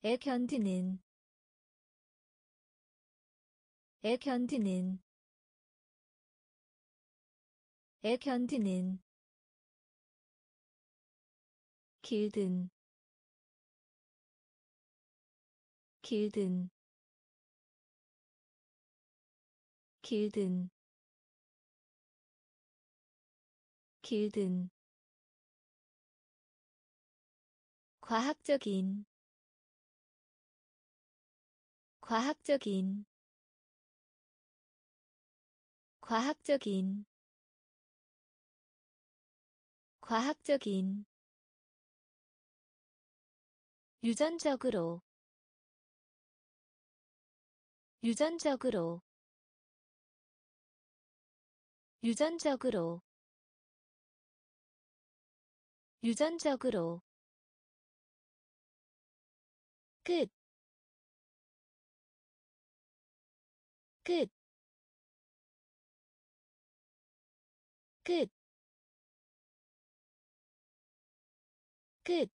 애 견디는. 애 견디는. 애 견디는 길든 길든 길든 길든. 과학적인 과학적인 과학적인 과학적인 유전적으로 유전적으로 유전적으로 유전적으로. 끝, 끝, 끝, 끝.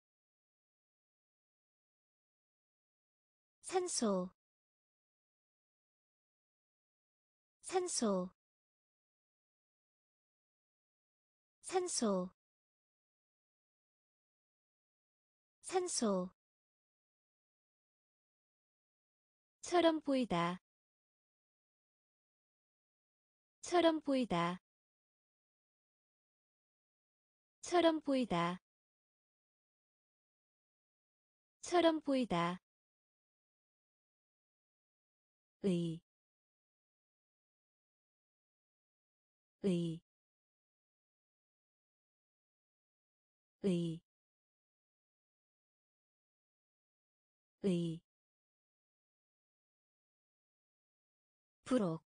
산소, 산소, 산소, 산소. 처럼 보이다. 처럼 보이다. 처럼 보이다. 처럼 보이다. 의, 의, 의, 의, 부록,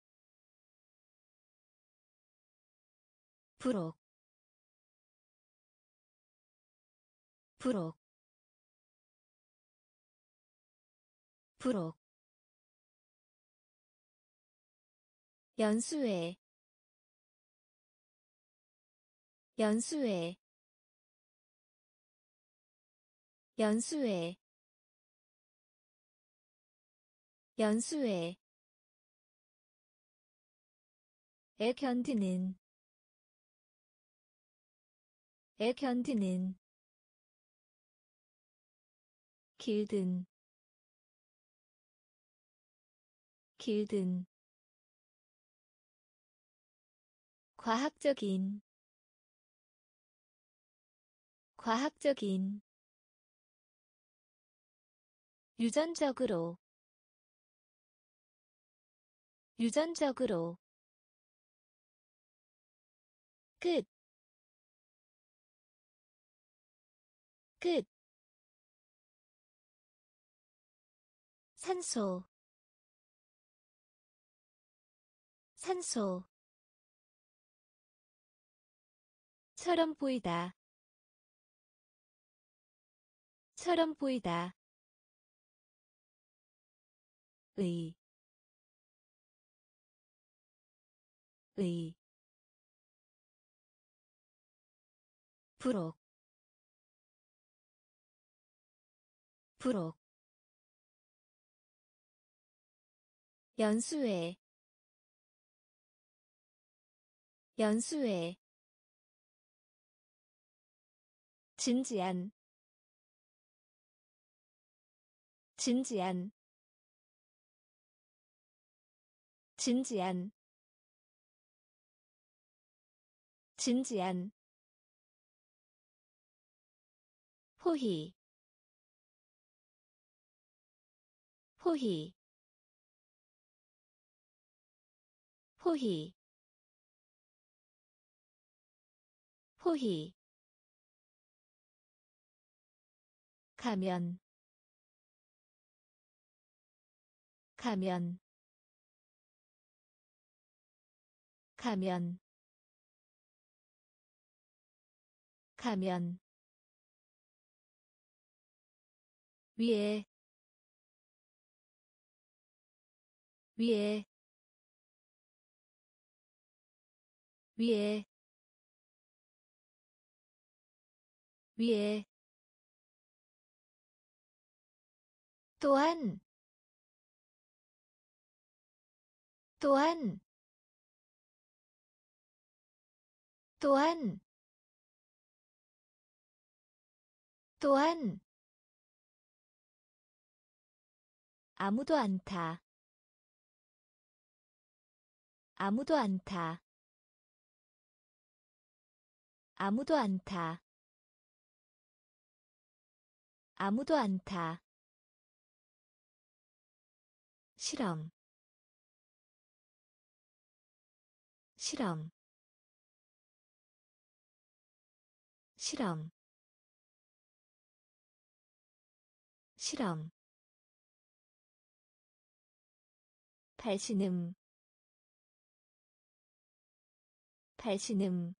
부록, 부록, 부록 연수회 연수회 연수회 연수회. 에 견디는 에 견디는. 길든 길든 과학적인 과학적인 유전적으로 유전적으로. 끝, 끝, 산소, 산소, 처럼 보이다, 처럼 보이다. 의, 의, 부록, 부록, 연수회, 연수회, 진지한, 진지한 진지한 진지한. 호희 호희 호희 호희 가면. 가면. 가면. 가면. 위에. 위에. 위에. 위에 또한 또한 또한 또한. 아무도 안타. 아무도 안타. 아무도 안타. 아무도 안타 실험. 실험. 실험. 실험. 발신음. 발신음.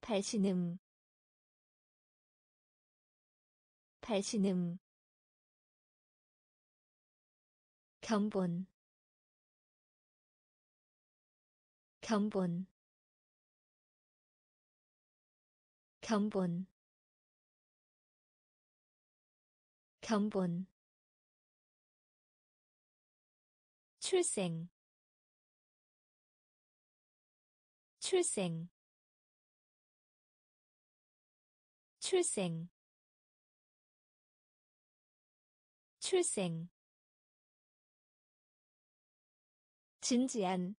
발신음. 발신음 견본. 견본. 견본. 견본. 출생. 출생. 출생. 출생 진지한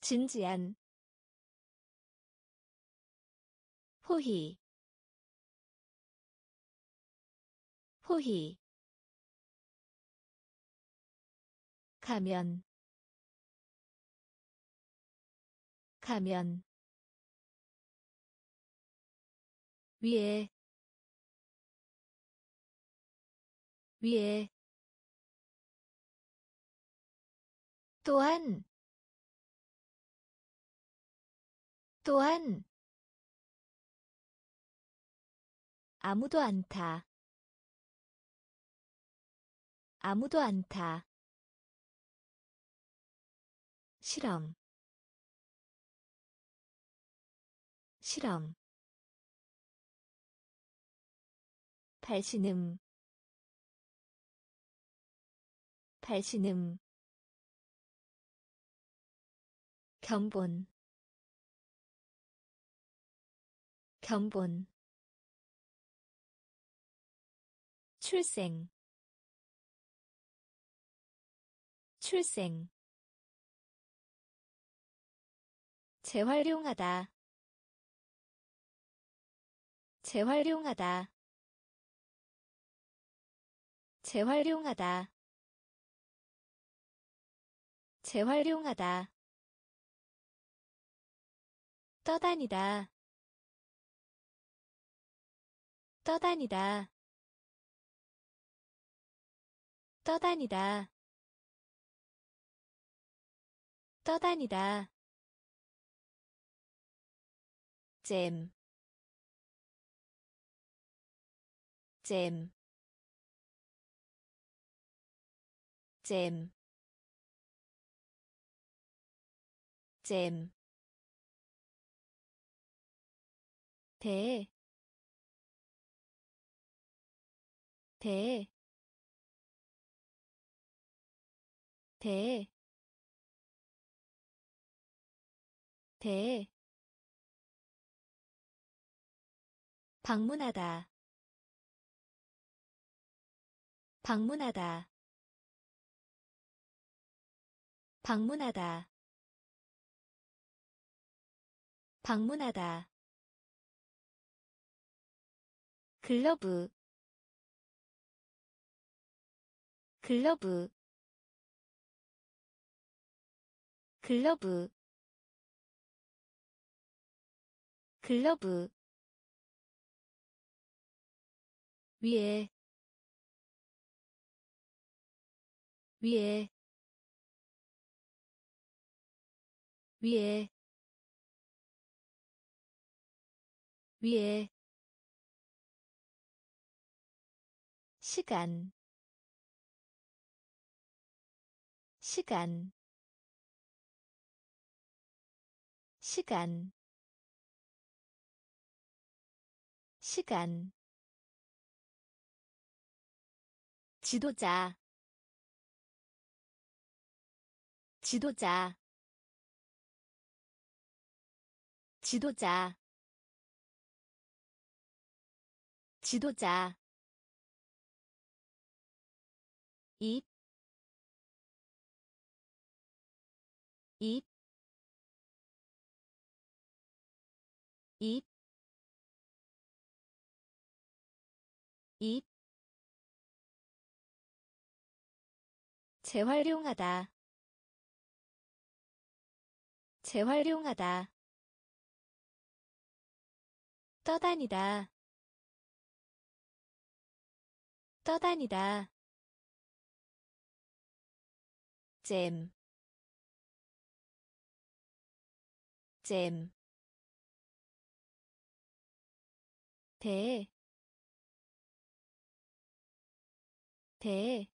진지한 호희 호희 가면 가면 위에 위에 또한 또한 아무도 안타 아무도 안타 실험 실험 발신음 발신음 견본. 견본. 출생. 출생. 재활용하다. 재활용하다. 재활용하다. 재활용하다 떠다니다. 떠다니다. 떠다니다. 떠다니다. 잼, 잼, 잼, 잼, 대, 대, 대, 대, 방문하다. 방문하다. 방문하다. 방문하다 글러브 글러브 글러브 글러브. 위에 위에 위에 위에 시간. 시간. 시간. 시간. 지도자. 지도자. 지도자. 지도자 입, 입, 입, 입, 재활용하다. 재활용하다. 떠다니다. 떠다니다 잼, 잼, 대, 대,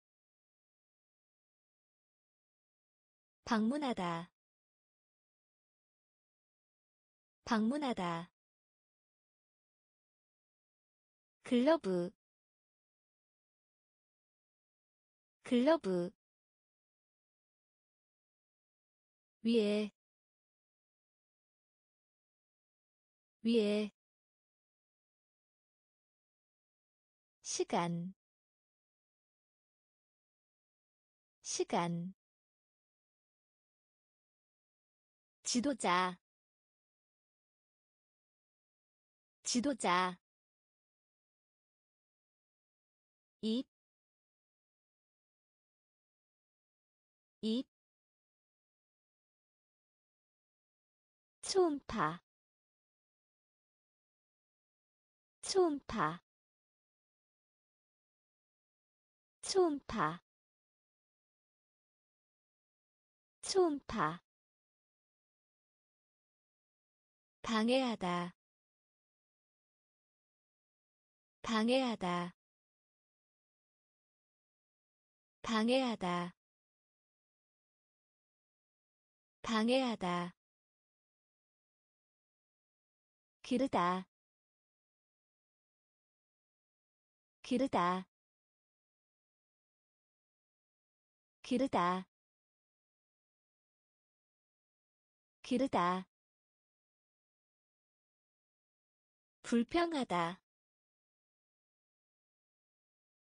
방문하다. 방문하다. 글러브. 글러브 위에 위에. 시간 시간. 지도자 지도자. 입, 입, 초음파. 초음파. 초음파. 초음파. 방해하다. 방해하다. 방해하다. 방해하다 기르다. 기르다. 기르다. 기르다. 불평하다.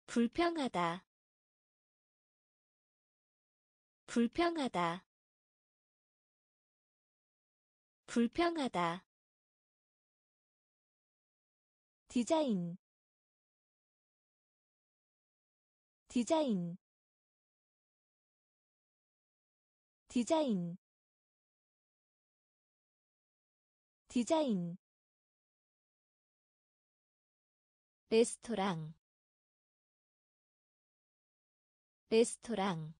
불평하다. 불평하다. 불평하다 디자인 디자인 디자인 디자인. 레스토랑 레스토랑.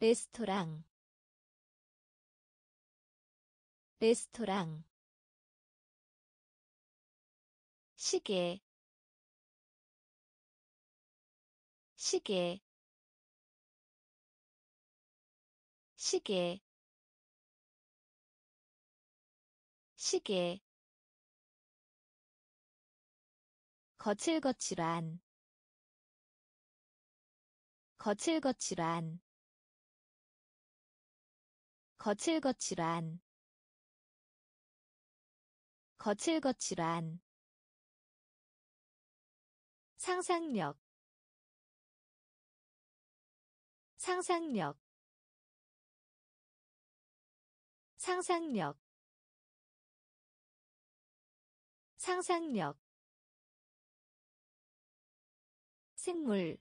레스토랑. 레스토랑 시계 시계 시계 시계. 거칠거칠한 거칠거칠한 거칠거칠한 거칠거칠한 상상력 상상력 상상력 상상력. 생물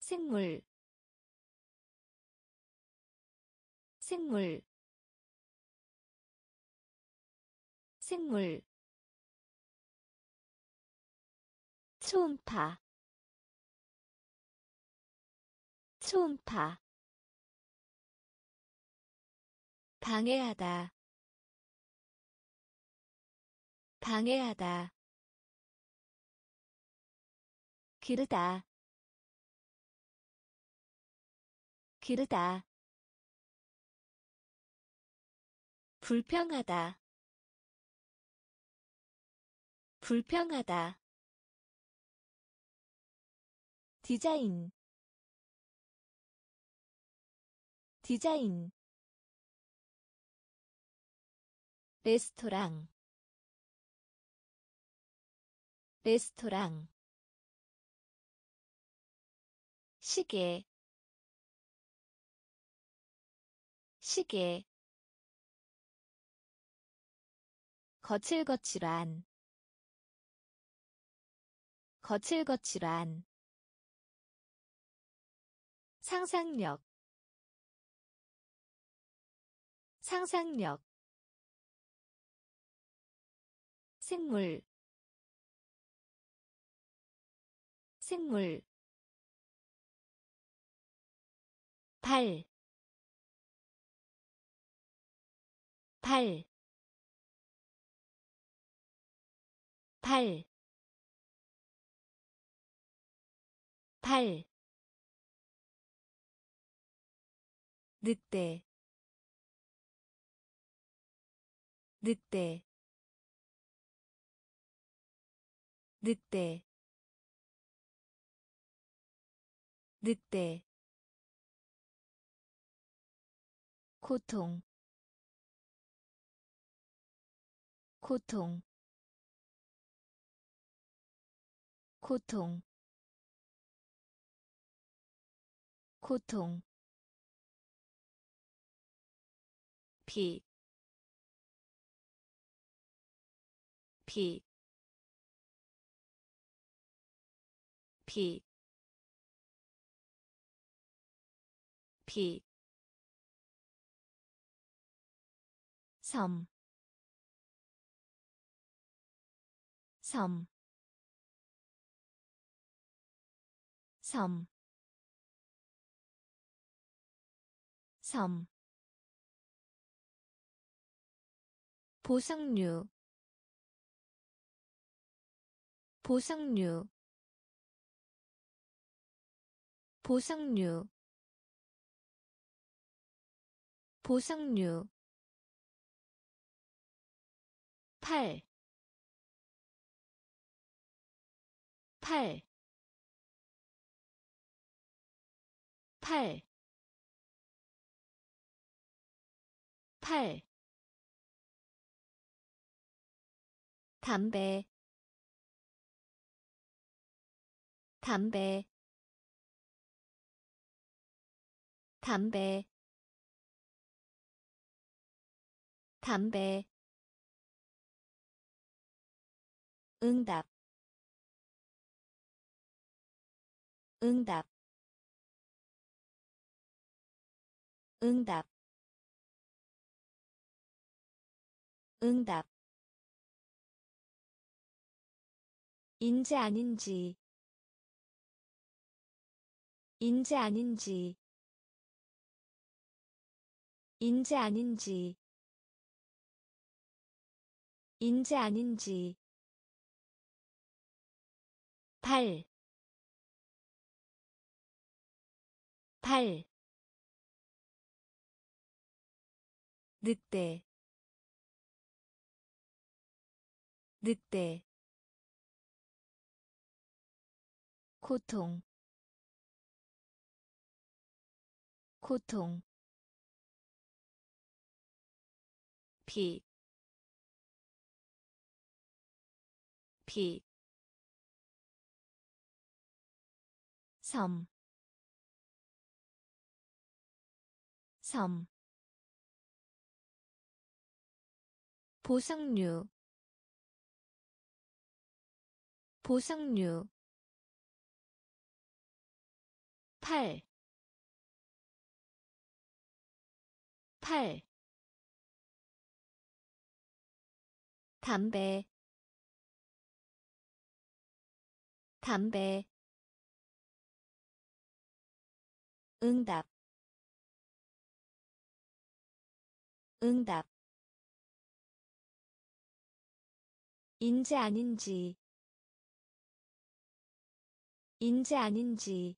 생물 생물 생물 초음파. 초음파. 방해하다. 방해하다. 기르다. 기르다. 불평하다. 불평하다 디자인 디자인 레스토랑 레스토랑 시계 시계 거칠거칠한 거칠거칠한 상상력 상상력 생물 생물 발, 발, 발, 발, 늑대, 늑대, 늑대, 늑대. 고통. 고통. 고통. 고통 피, 피, 피, 비, 섬, 섬, 섬, 섬, 보상류. 보상류. 보상류. 보상류. 팔, 팔, 팔, 팔, 담배, 담배, 담배, 담배. 응답 응답. 응답 응답 인재 아닌지. 인재 아닌지. 인재 아닌지. 인재 아닌지. 발, 발, 늑대, 늑대, 고통, 고통, 비, 비, 섬, 섬, 보상류, 보상류, 팔, 팔, 담배, 담배, 응답. 응답. 인재 아닌지. 인재 아닌지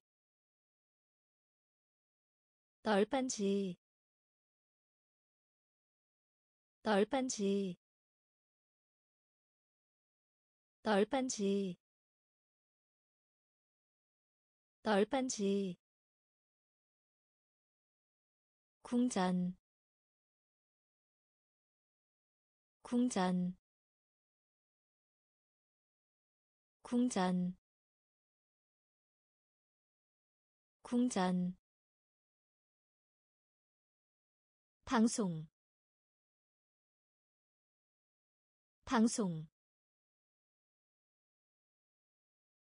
널빤지 널빤지 널빤지 널빤지. 궁전 궁전. 궁전 궁전 방송. 방송.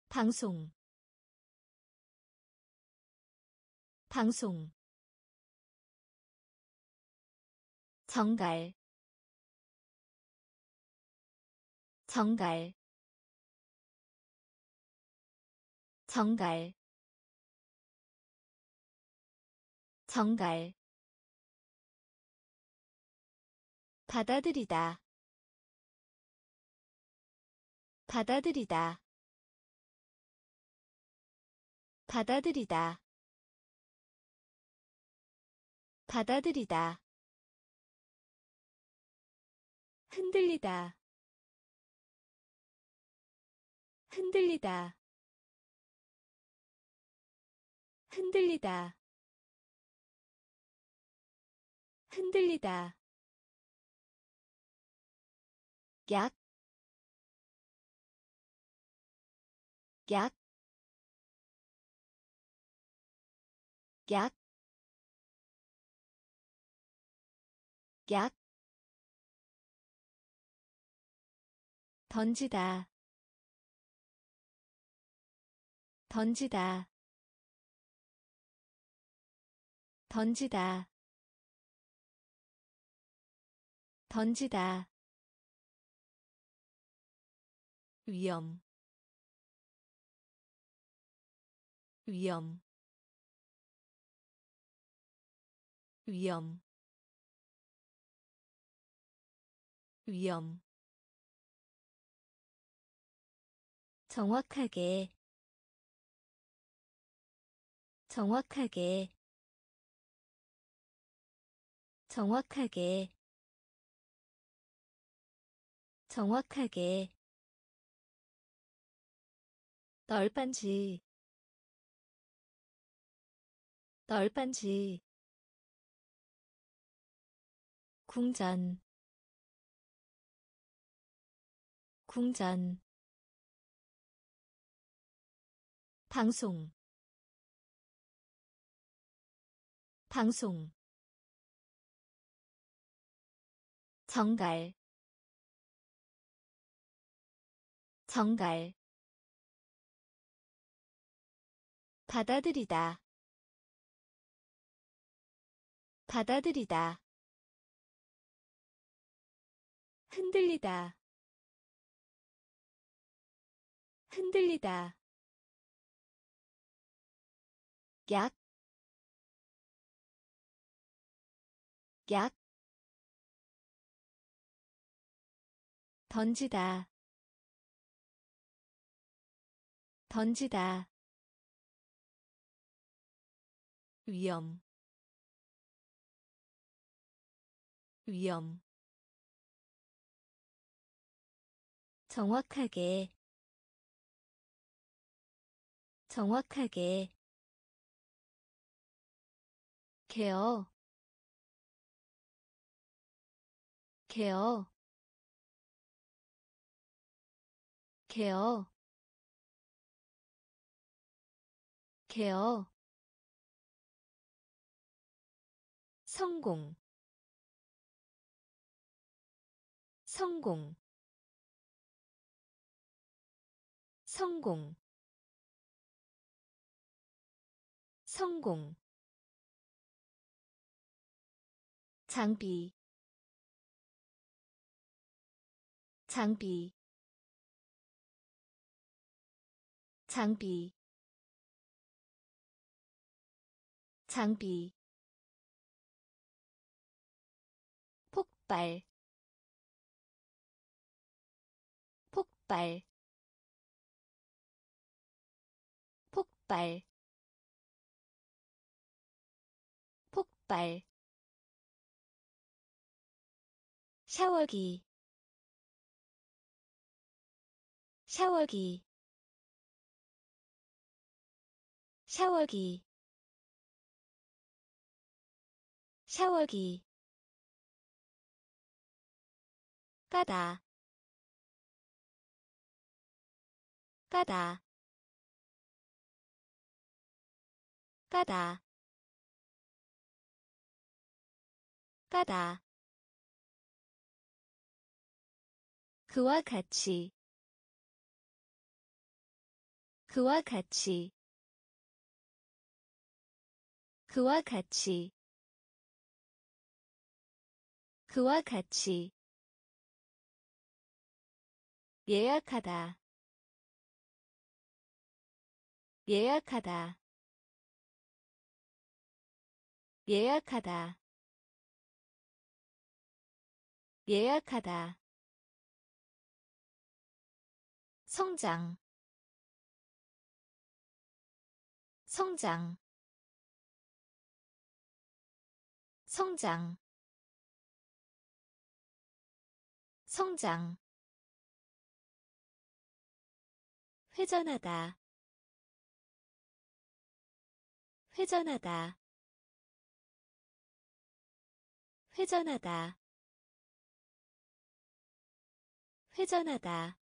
방송. 방송. 정갈. 정갈. 정갈. 정갈 받아들이다. 받아들이다. 받아들이다. 받아들이다. 흔들리다. 흔들리다. 흔들리다. 흔들리다 약, 약, 약, 약, 던지다 던지다 던지다 던지다 위험 위험 위험 위험. 정확하게 정확하게 정확하게 정확하게 널빤지 널빤지 궁전 궁전 방송 방송 정갈 정갈 받아들이다. 받아들이다. 흔들리다. 흔들리다. 약, 약, 던지다, 던지다, 위험, 위험, 정확하게, 정확하게, 케어 케어. 케어 케어 성공. 성공. 성공. 성공. 장비. 장비. 장비. 장비 폭발. 폭발. 폭발. 폭발. 샤워기. 샤워기. 샤워기. 샤워기 까다. 까다. 까다. 까다. 그와 같이. 그와 같이. 그와 같이. 그와 같이 예약하다. 예약하다. 예약하다. 예약하다. 성장. 성장. 성장. 성장 회전하다. 회전하다. 회전하다. 회전하다.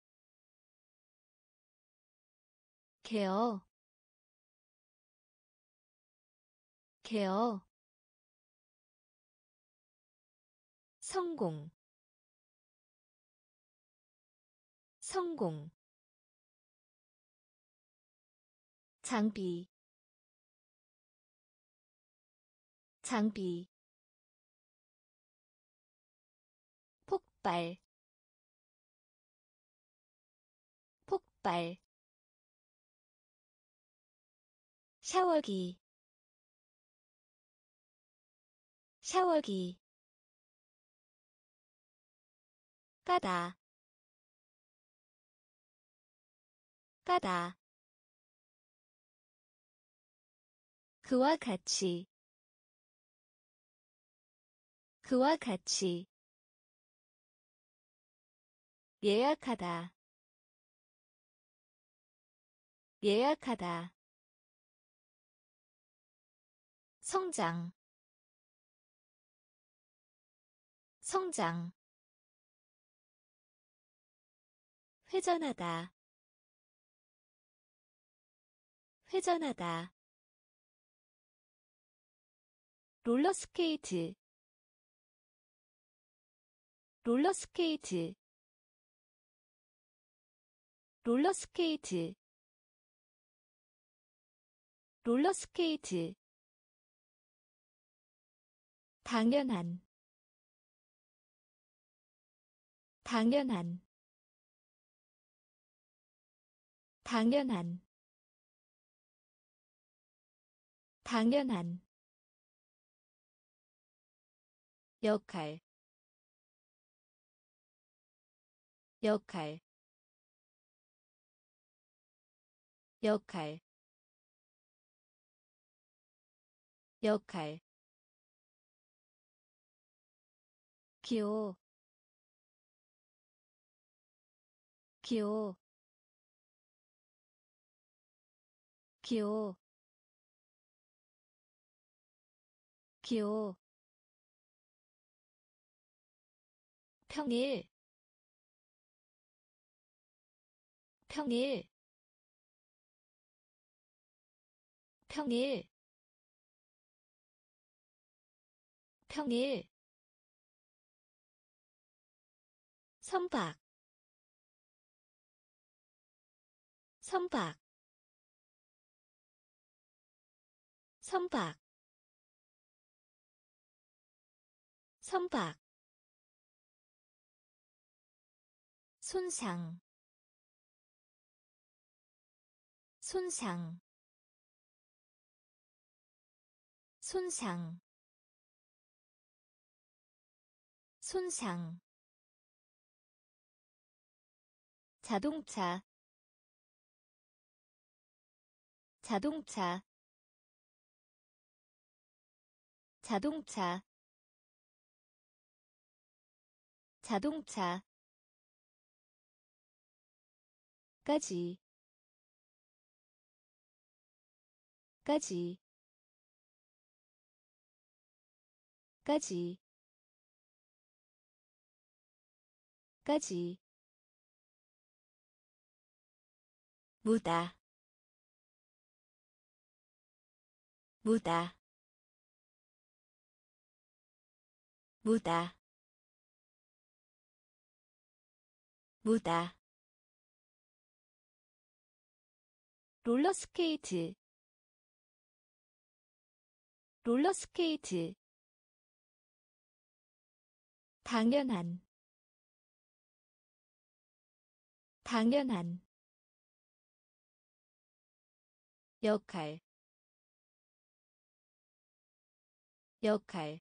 케어. 케어. 성공. 성공 장비 장비 폭발 폭발 샤워기 샤워기 까다 까다 그와 같이. 그와 같이. 예약하다. 예약하다. 성장. 성장. 회전하다. 회전하다 롤러스케이트. 롤러스케이트. 롤러스케이트. 롤러스케이트. 당연한. 당연한. 당연한. 당연한 역할 역할 역할 역할 기호 기호 기호 기호 평일 평일 평일 평일. 선박 선박. 선박 선박 손상 손상 손상 손상. 자동차 자동차. 자동차 자동차 까지. 까지. 까지. 까지. 무다. 무다. 무다. 무다 롤러스케이트 롤러스케이트 당연한 당연한 역할 역할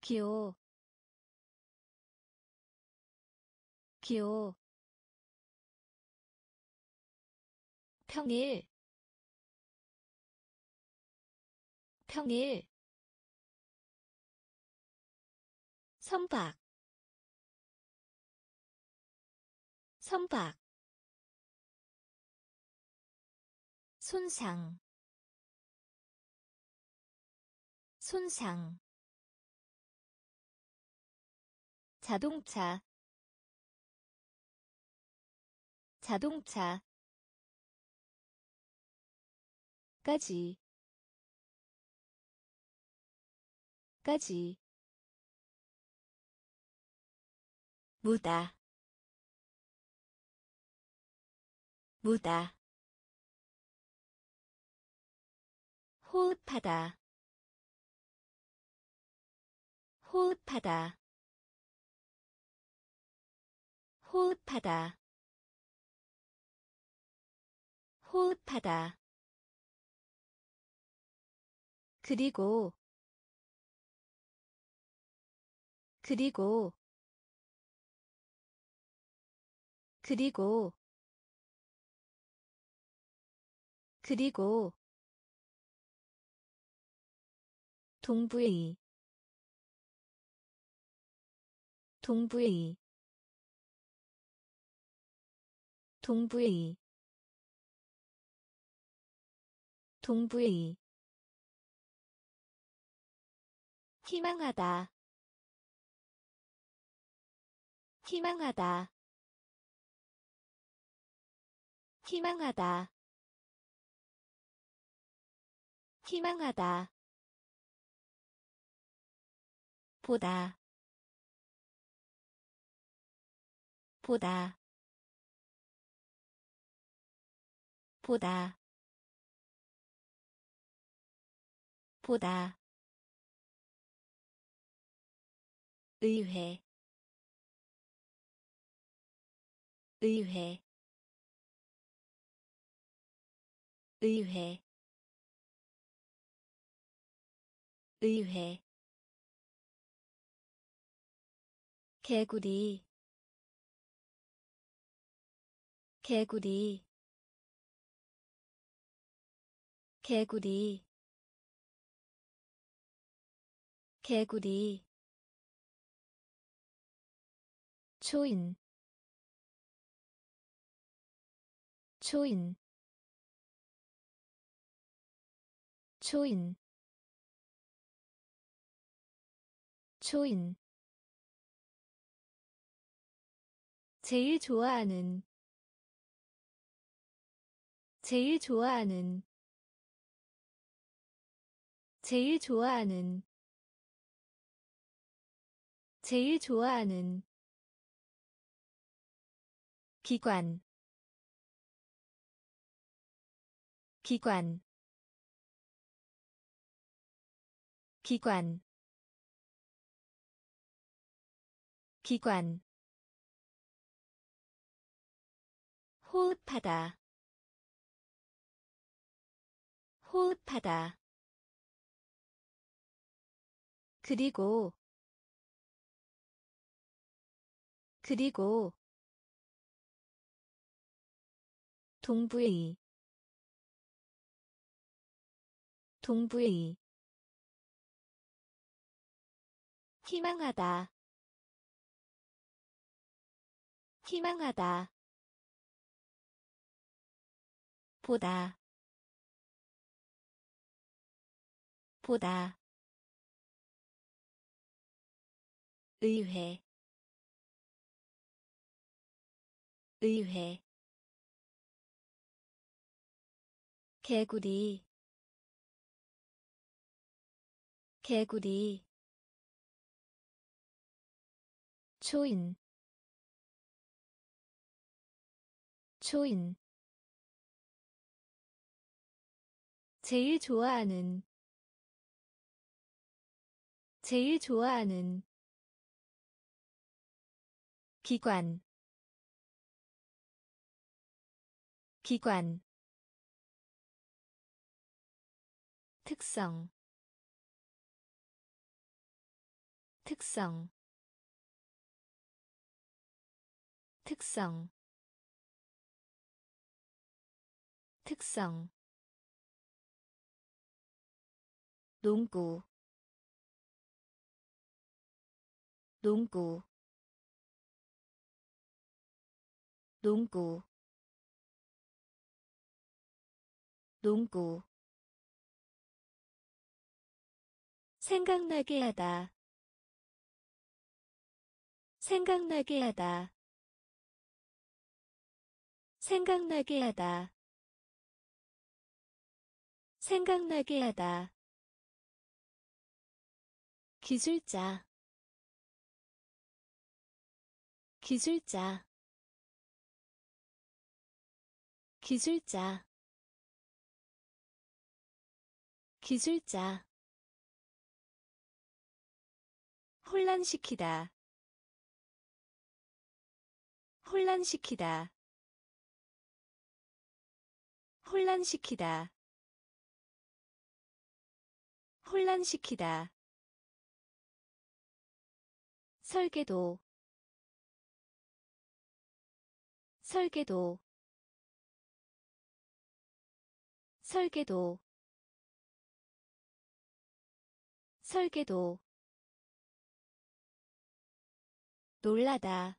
기호 기호 평일 평일 선박 선박 손상 손상 자동차 자동차 까지. 까지. 무다. 무다. 호흡하다. 호흡하다. 호흡하다. 호흡하다 그리고 그리고 그리고 그리고 동부의 동부의 동부의 동부의 희망하다. 희망하다. 희망하다. 희망하다. 보다. 보다. 보다. 보다 의회 의회 의회 의회. 개구리 개구리 개구리. 개구리 초인 초인 초인 초인. 제일 좋아하는 제일 좋아하는 제일 좋아하는 제일 좋아하는 기관 기관 기관 기관. 호흡하다 호흡하다. 그리고 그리고 동부의 동부의 희망하다. 희망하다. 보다. 보다. 의회. 의회 개구리 개구리 초인 초인. 제일 좋아하는 제일 좋아하는 기관 기관 특성 특성 특성 특성. 농구 농구. 농구. 농구 생각나게 하다. 생각나게 하다. 생각나게 하다. 생각나게 하다. 기술자. 기술자. 기술자. 기술자 혼란시키다. 혼란시키다. 혼란시키다. 혼란시키다. 설계도. 설계도. 설계도. 설계도 놀라다.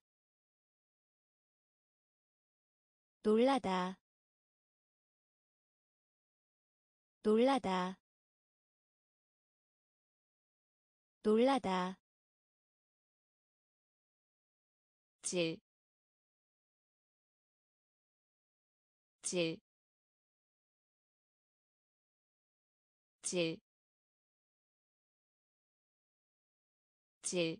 놀라다. 놀라다. 놀라다. 질, 질, 질, 질,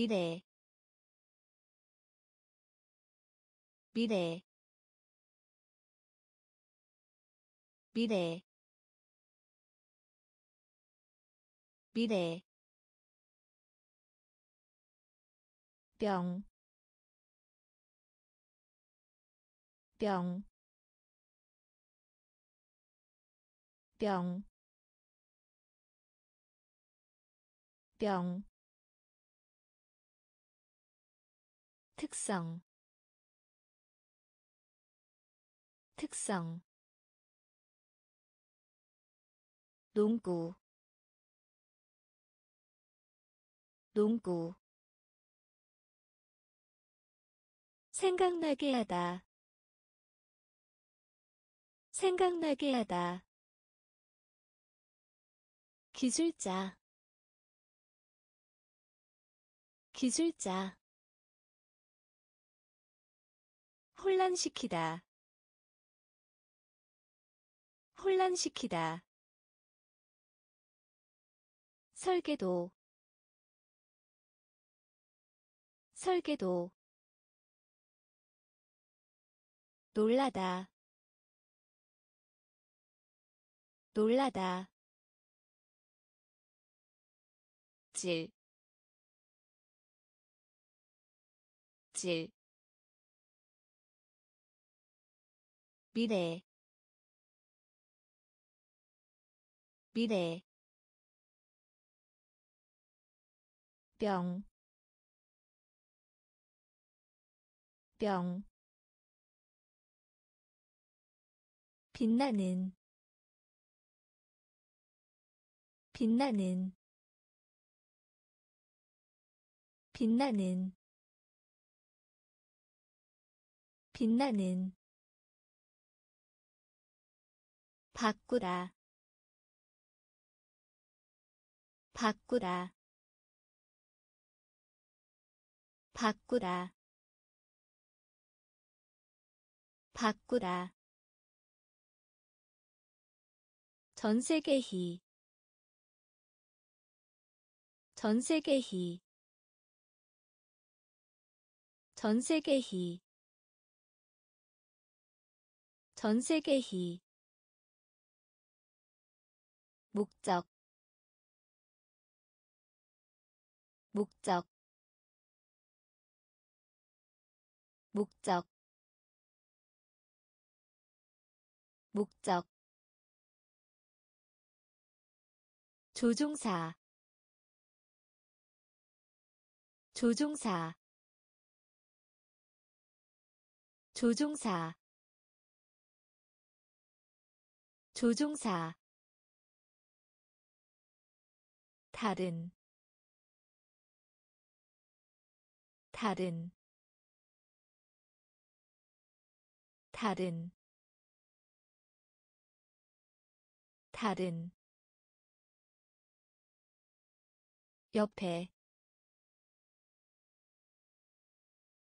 미래, 미래, 미래, 미래 병, 병, 병, 병, 특성, 특성, 농구, 농구. 생각나게 하다 생각나게 하다. 기술자 기술자 혼란시키다. 혼란시키다. 설계도. 설계도. 놀라다. 놀라다. 질, 질, 미래, 미래, 병, 병, 빛나는 빛나는 빛나는 빛나는 바꾸다 바꾸다 바꾸다 바꾸다 전세계희. 전세계희. 전세계희. 전세계희 목적 목적 목적 목적. 조종사 조종사. 조종사 조종사 다른 다른 다른 다른. 옆에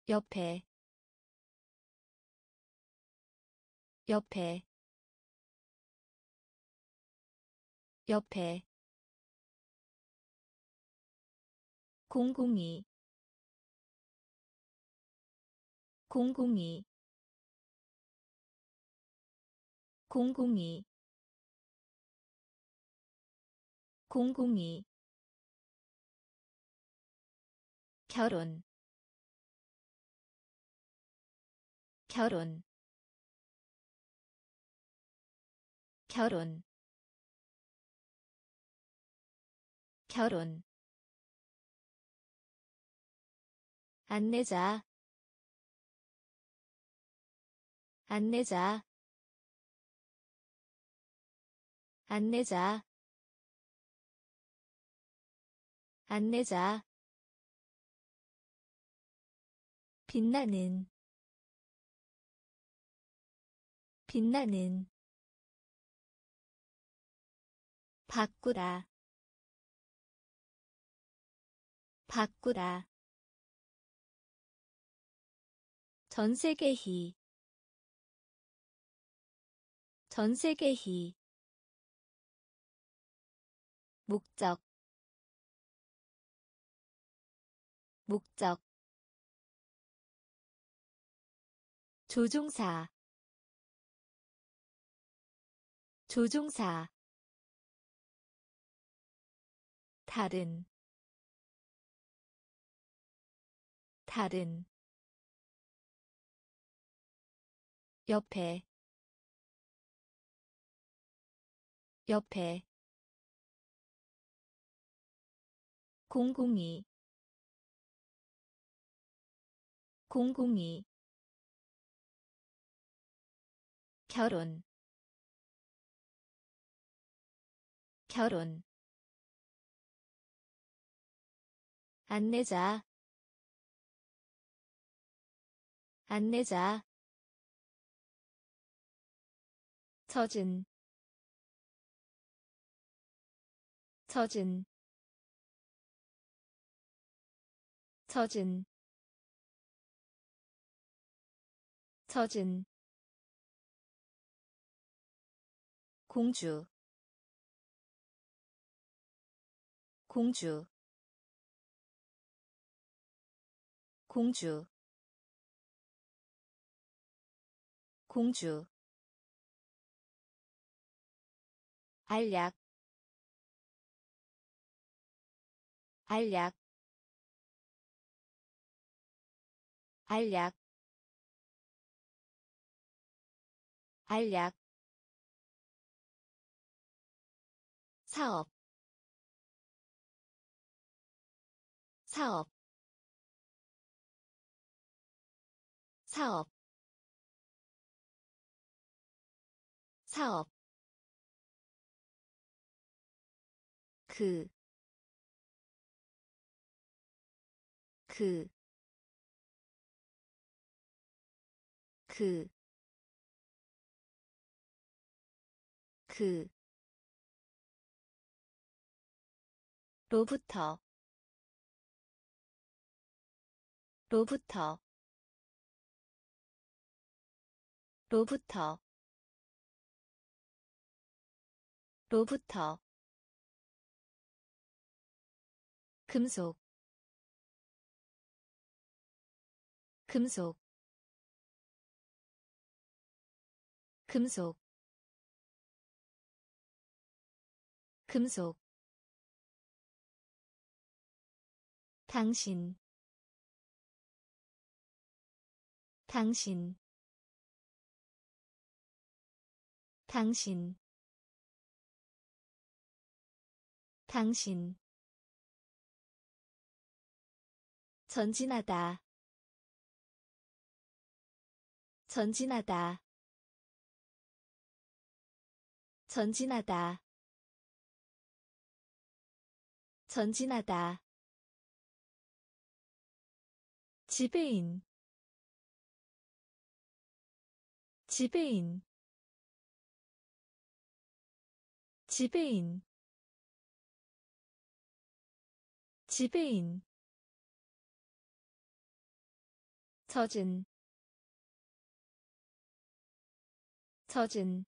옆에. 옆에. 옆에 공공이. 공공이. 공공이. 공공이. 결혼. 결혼. 결혼. 결혼 안내자. 안내자. 안내자. 안내자. 빛나는. 빛나는. 바꾸다 바꾸다 전세계희 전세계희 목적. 목적. 조종사. 조종사. 다른. 다른 옆에 옆에. 공공이 공공이. 결혼 결혼. 안내자 안내자 젖은 젖은 젖은 젖은. 공주 공주. 공주. 공주 알약 알약 알약 알약. 사업 사업. 사업 사업 그, 그, 그, 그, 로부터, 로부터, 로부터, 로부터 금속 금속 금속 금속. 당신 당신. 당신. 당신 전진하다. 전진하다. 전진하다. 전진하다. 지배인. 지배인. 지배인. 지배인 젖은 젖은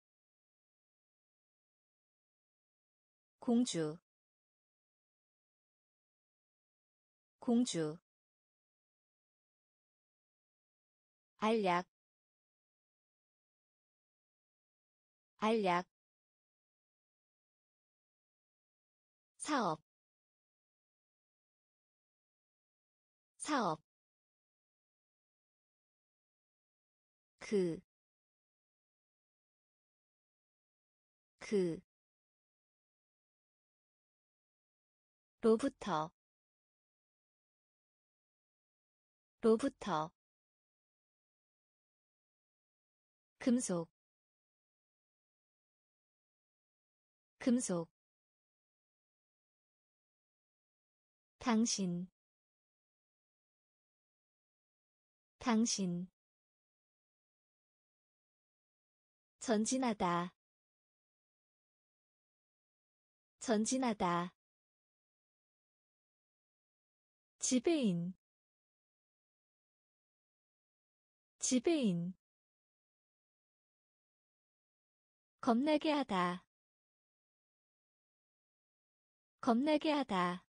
공주 공주 알약 알약 사업 사업 그, 그, 로부터, 로부터, 금속, 금속, 당신, 당신, 전진하다. 전진하다. 지배인. 지배인. 겁나게 하다. 겁나게 하다.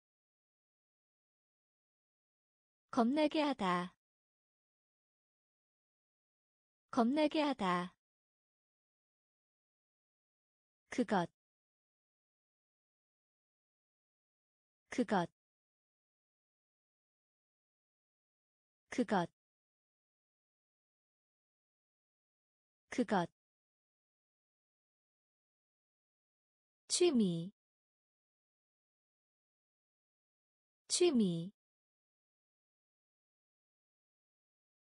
겁나게 하다. 겁나게 하다 그것 그것 그것 그것. 취미 취미.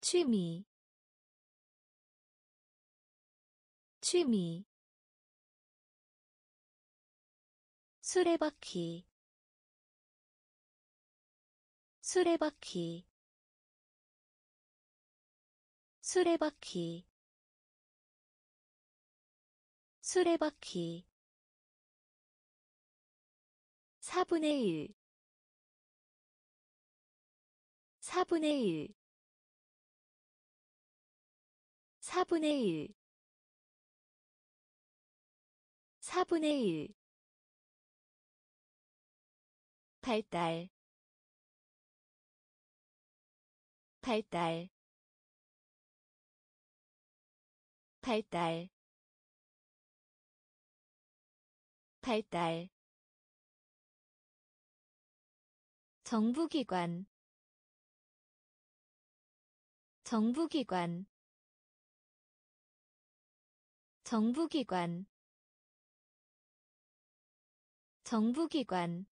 취미. 취미 수레바퀴. 수레바퀴. 수레바퀴. 수레바퀴. 4분의 1 4분의 1 4분의 1 4분의 1 발달 발달 발달 발달 정부기관. 정부기관. 정부기관. 정부기관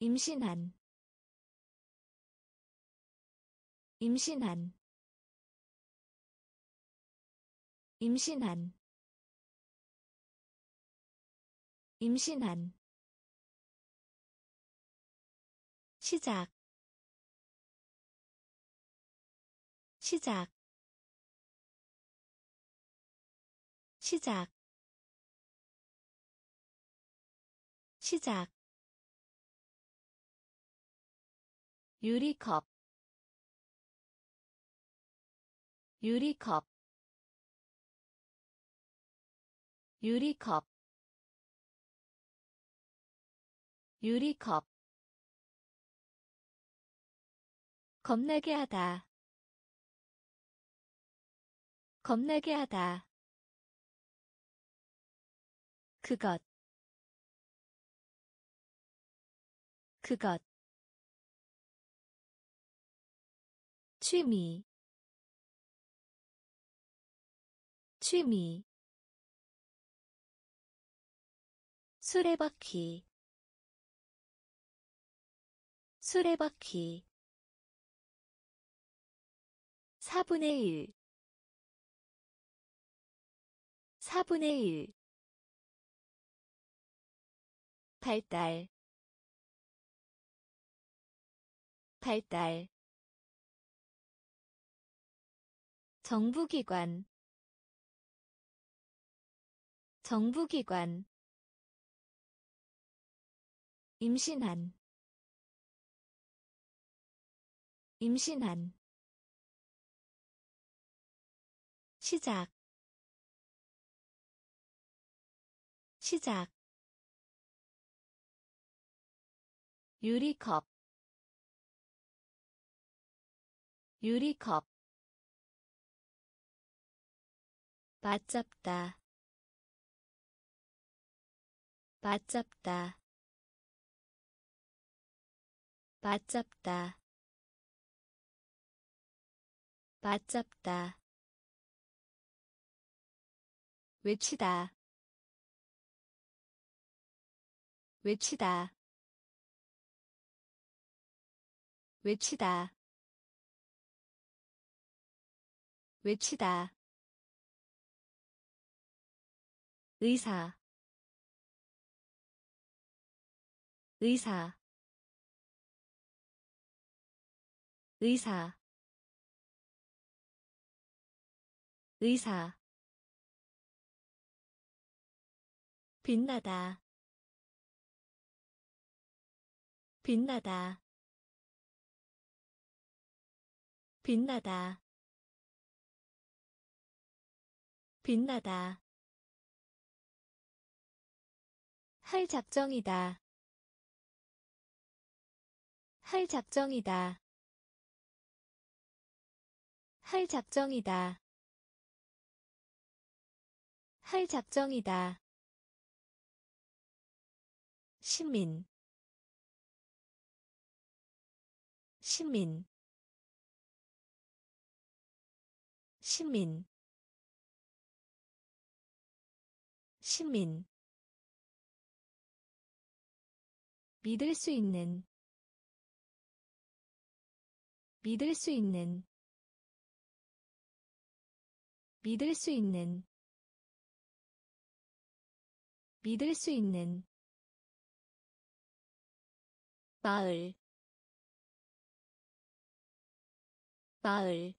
임신한 임신한 임신한 임신한. 시작. 시작. 시작. 시작 유리컵 유리컵 유리컵 유리컵. 겁나게 하다 겁나게 하다. 그것 그것 취미. 취미. 수레바퀴 수레바퀴 4분의 1 4분의 1 발달. 발달 정부기관 정부기관 임신한 임신한 시작 시작 유리컵 유리컵 맞잡다. 맞잡다. 맞잡다. 맞잡다. 외치다. 외치다. 외치다. 외치다 의사 의사 의사 의사. 빛나다 빛나다 빛나다 빛나다 할 작정이다. 할 작정이다. 할 작정이다. 할 작정이다. 시민. 시민. 시민. 시민 믿을 수 있는 믿을 수 있는 믿을 수 있는 믿을 수 있는 마을 마을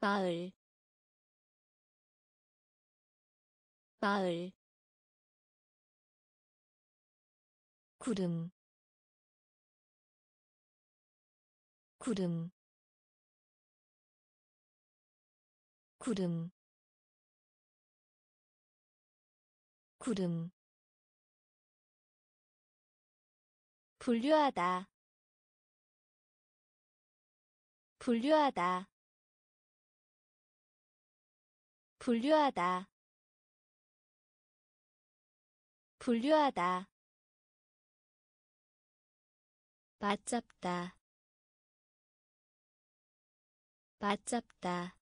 마을 마을 구름 구름 구름 구름. 분류하다 분류하다 분류하다 분류하다 맞잡다. 맞잡다.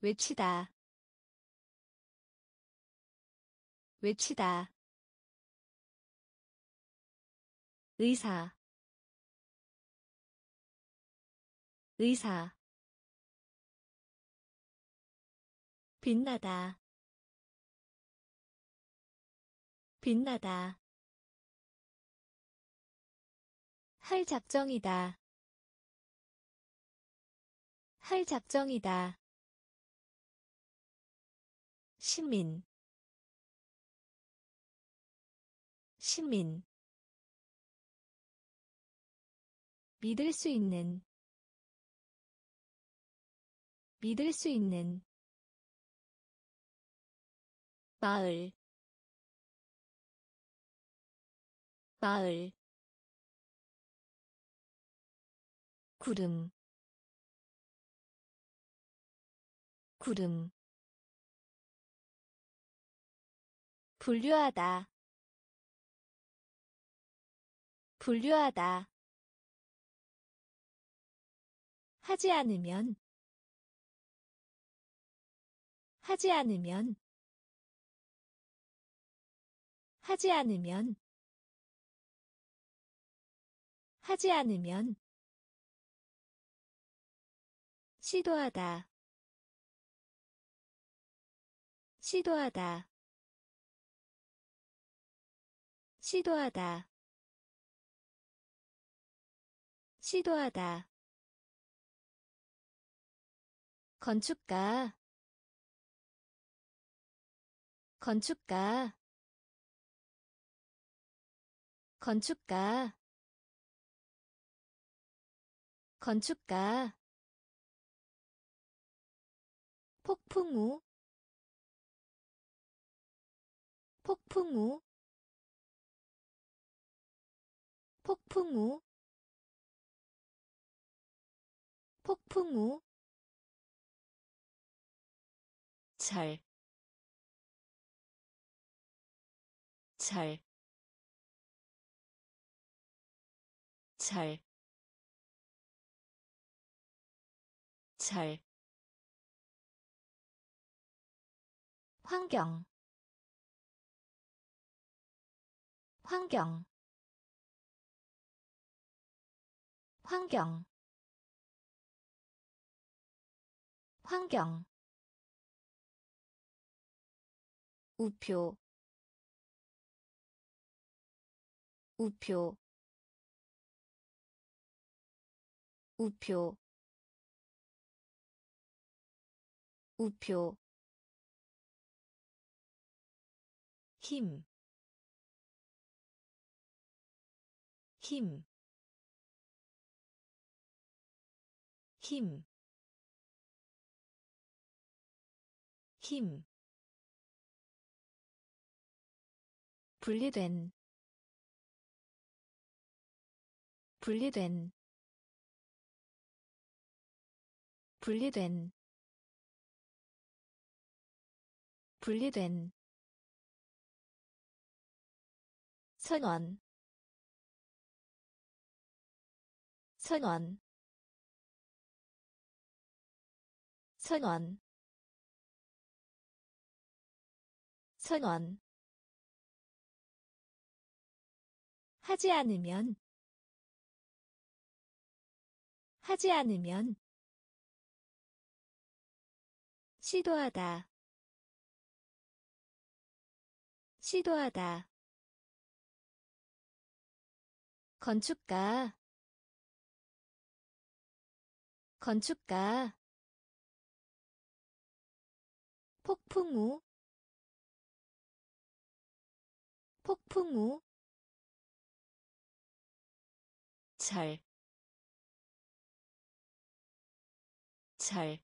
외치다. 외치다. 의사. 의사. 빛나다. 빛나다 할 작정이다. 할 작정이다. 시민. 시민. 믿을 수 있는. 믿을 수 있는. 마을. 마을 구름 구름. 분류하다. 분류하다. 하지 않으면 하지 않으면 하지 않으면 하지 않으면 시도하다. 시도하다. 시도하다. 시도하다. 건축가. 건축가. 건축가. 건축가 폭풍우 폭풍우 폭풍우 폭풍우. 잘, 잘, 잘, 잘, 환경. 환경. 환경. 환경. 우표. 우표. 우표. 우표 힘, 힘, 힘, 힘. 분리된. 분리된. 분리된. 분리된 선원. 선원. 선원. 선원. 하지 않으면. 하지 않으면. 시도하다. 시도하다 건축가. 건축가. 폭풍우. 폭풍우. 잘, 잘,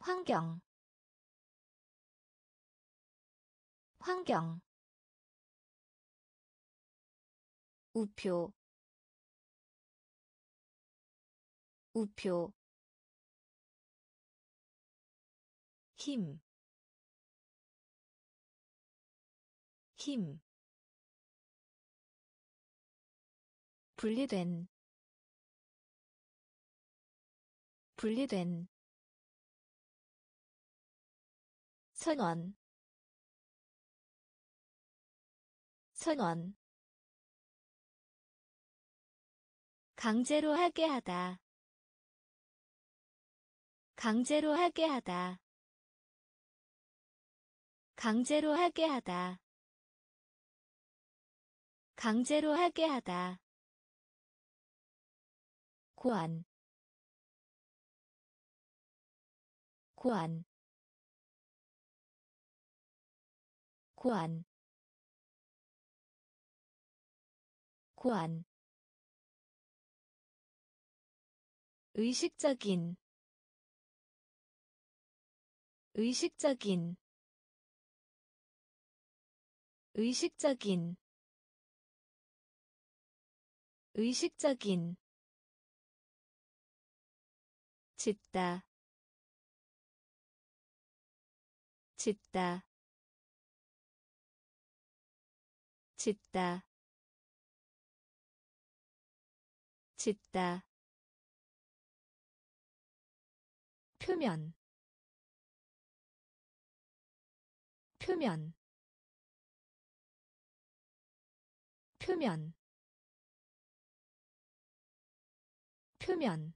환경. 환경 우표 우표 힘, 힘. 분리된, 분리된. 선원, 선원. 강제로 하게 하다. 강제로 하게 하다. 강제로 하게 하다. 강제로 하게 하다. 고안 고안 고안 고안 의식적인 의식적인 의식적인 의식적인. 짓다 짓다 짓다 짓다 표면 표면 표면 표면.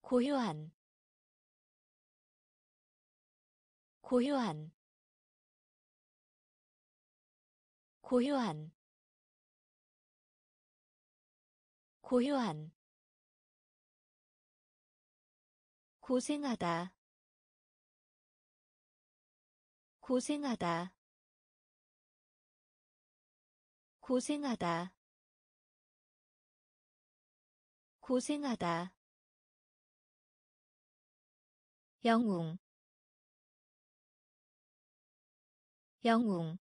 고요한 고요한 고요한 고요한 고생하다. 고생하다. 고생하다. 고생하다. 영웅. 영웅.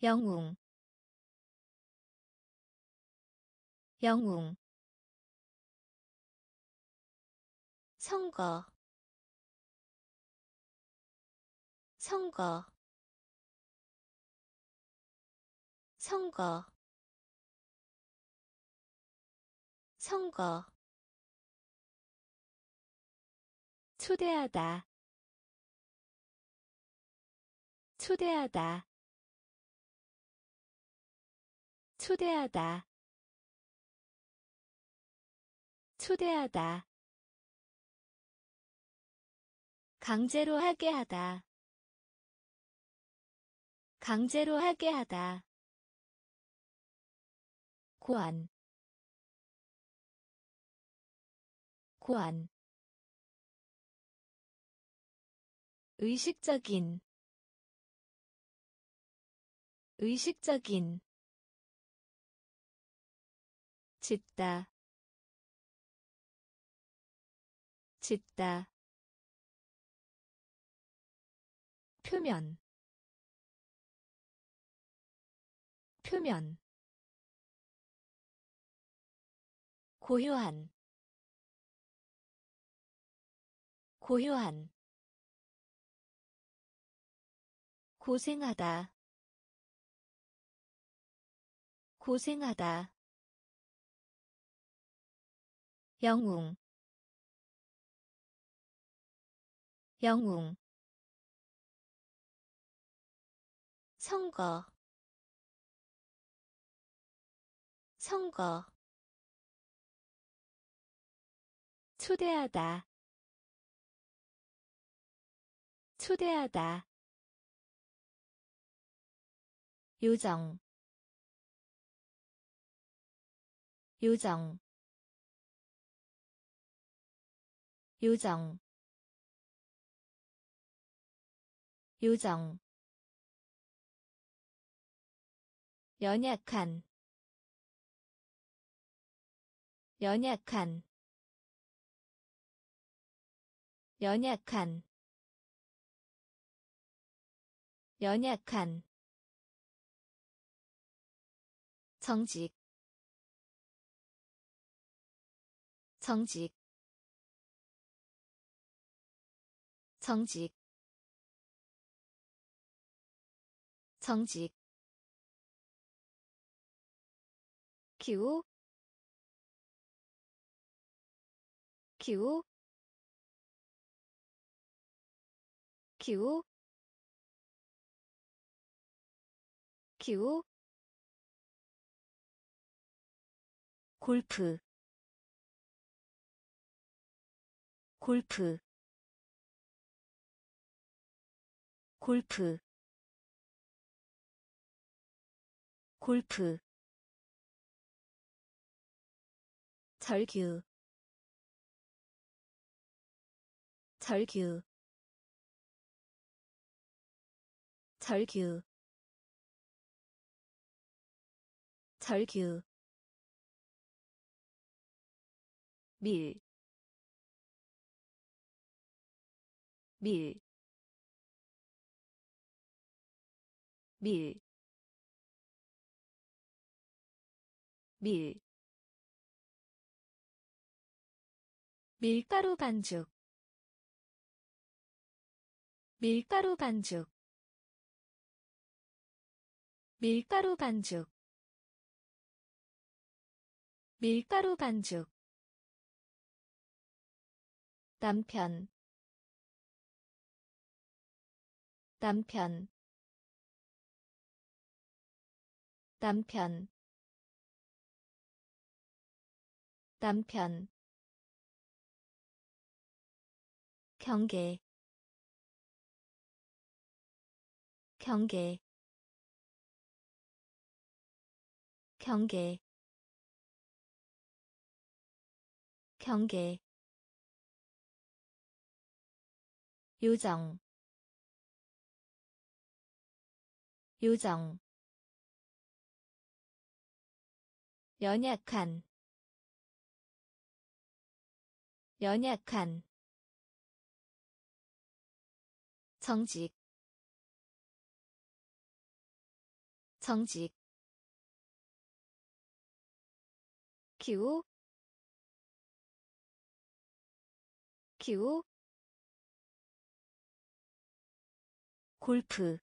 영웅. 영웅 선거. 선거. 선거. 선거. 초대하다. 초대하다. 초대하다. 초대하다 강제로 하게 하다. 강제로 하게 하다. 고안. 고안. 의식적인. 의식적인. 짓다. 짓다 표면 표면 고요한 고요한 고생하다 고생하다 영웅 영웅 선거. 선거. 초대하다. 초대하다. 요정. 요정. 요정. 요정 연약한 연약한 연약한 연약한. 정직 정직. 정직. 정직 기후 기후 기후 기후 골프 골프 골프 골프 절규 절규 절규 절규. 밀, 밀, 밀, 밀, 밀가루 반죽, 밀가루 반죽, 밀가루 반죽, 밀가루 반죽. 남편. 남편. 남편. 남편 경계 경계 경계 경계. 요정 요정. 연약한 연약한 정직 정직 기후 기후 골프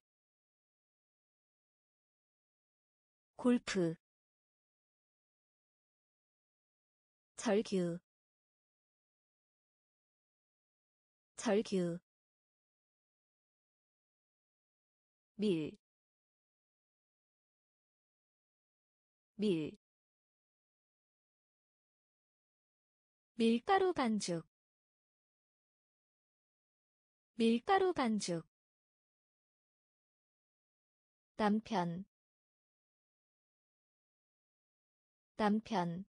골프 절규 절규 밀, 밀, 밀가루 반죽, 밀가루 반죽, 남편, 남편,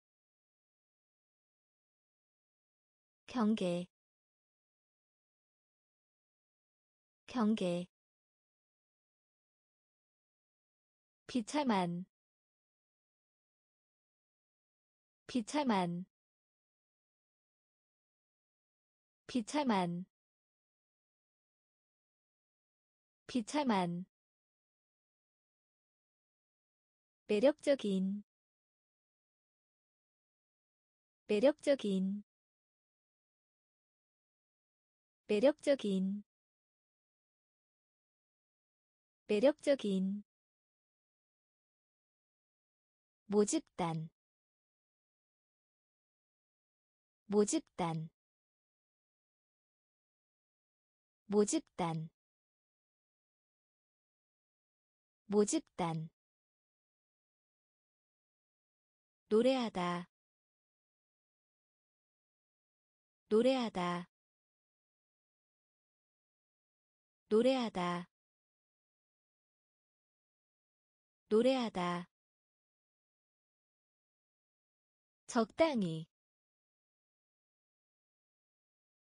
경계, 경계, 비참한 비참한 비참한 비참한. 매력적인 매력적인 매력적인 매력적인 모집단 모집단 모집단 모집단. 노래하다 노래하다 노래하다 노래하다 적당히.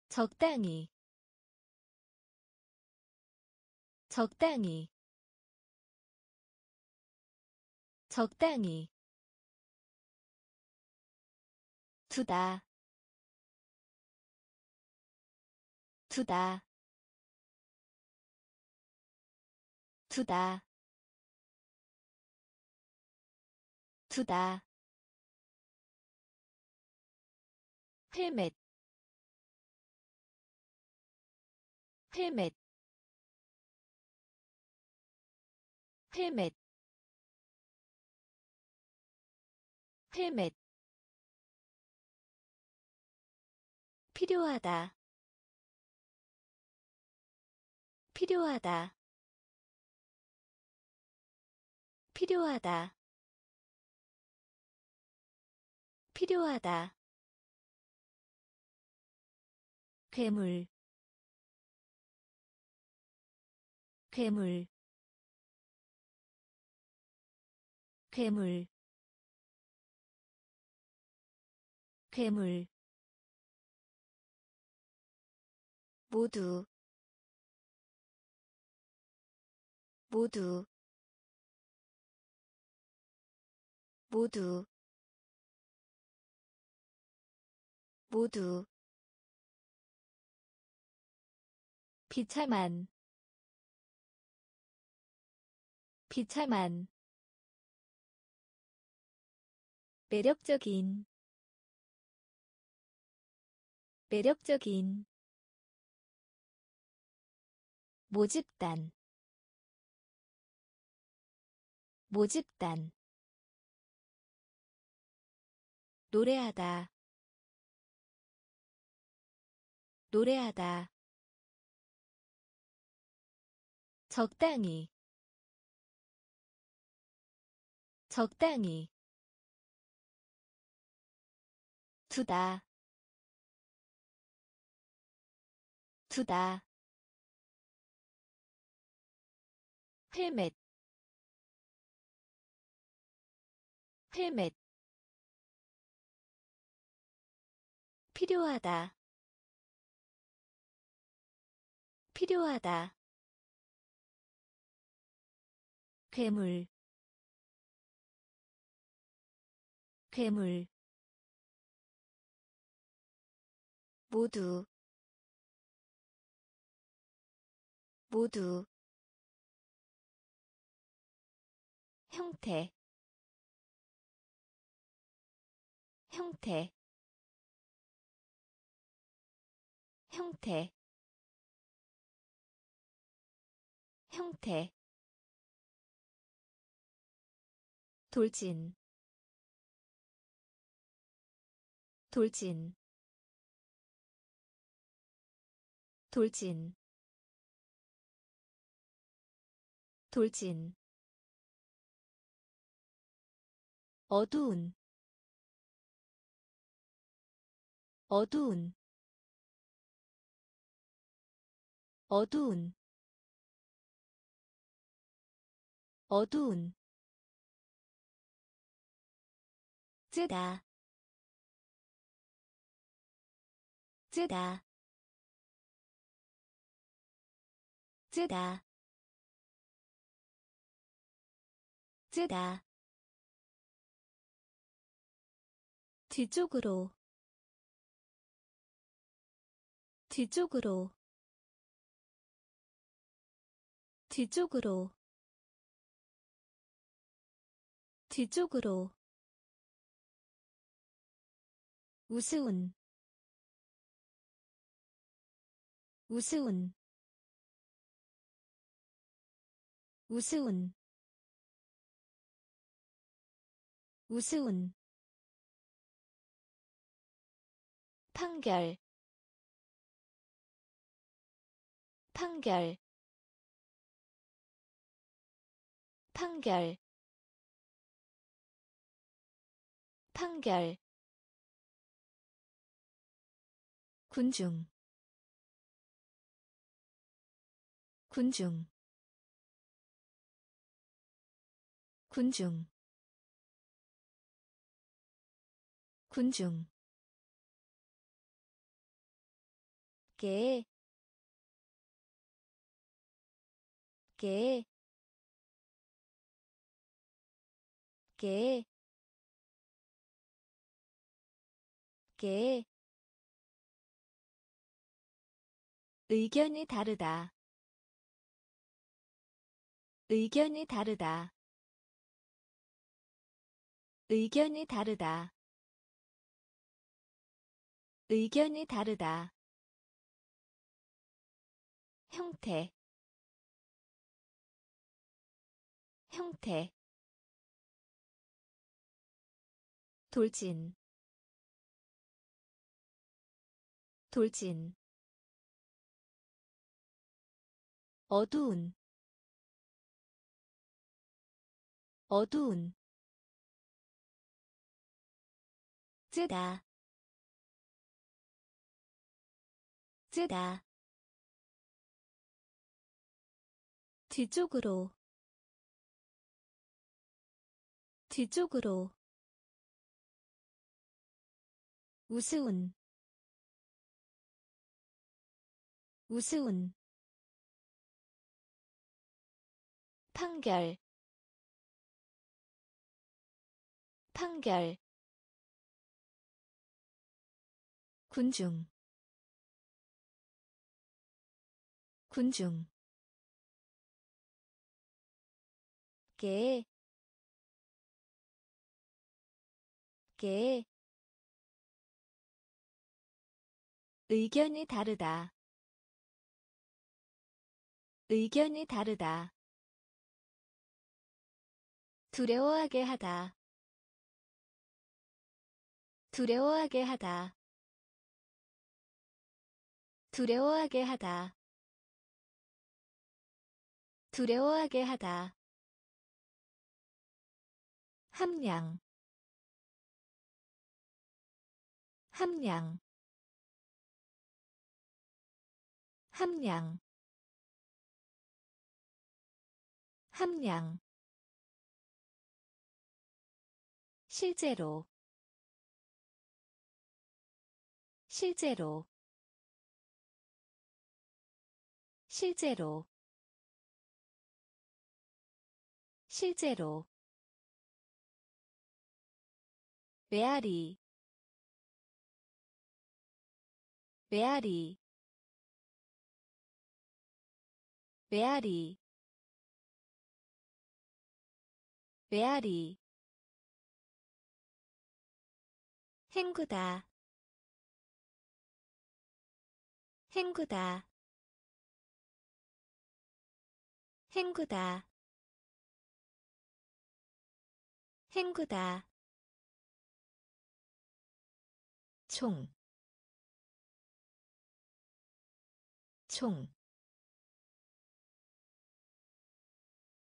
적당히. 적당히. 적당히. 두다. 두다. 두다. 두다 헬멧 헬멧 헬멧 헬멧 필요하다. 필요하다. 필요하다. 필요하다 괴물 괴물 괴물 괴물. 모두 모두 모두 모두 비참한 비참한 매력적인 매력적인 모집단 모집단. 노래하다 노래하다 적당히. 적당히. 두다. 두다. 헬멧. 헬멧. 필요하다. 필요하다 괴물 괴물 모두 모두 형태 형태 형태 형태 돌진. 돌진. 돌진. 돌진. 어두운. 어두운. 어두운. 어두운 뜨다. 뜨다. 뜨다. 뜨다. 뒤쪽으로. 뒤쪽으로. 뒤쪽으로. 뒤쪽으로 우스운 우스운 우스운 우스운. 판결 판결 판결 판결 군중 군중 군중 군중 개, 개, 개, 개. 의견이 다르다. 의견이 다르다. 의견이 다르다. 의견이 다르다. 형태 형태 돌진 돌진 어두운 어두운 뜨다 뜨다. 뒤쪽으로 뒤쪽으로. 우스운 우스운 판결. 판결. 군중. 군중. 개, 개, 의견이 다르다. 의견이 다르다. 두려워하게 하다. 두려워하게 하다. 두려워하게 하다. 두려워하게 하다. 함량 함량 함량 함량 실제로 실제로 실제로 실제로. 메아리 메아리. 메아리. 메아리 헹구다. 헹구다. 헹구다. 헹구다. 총, 총,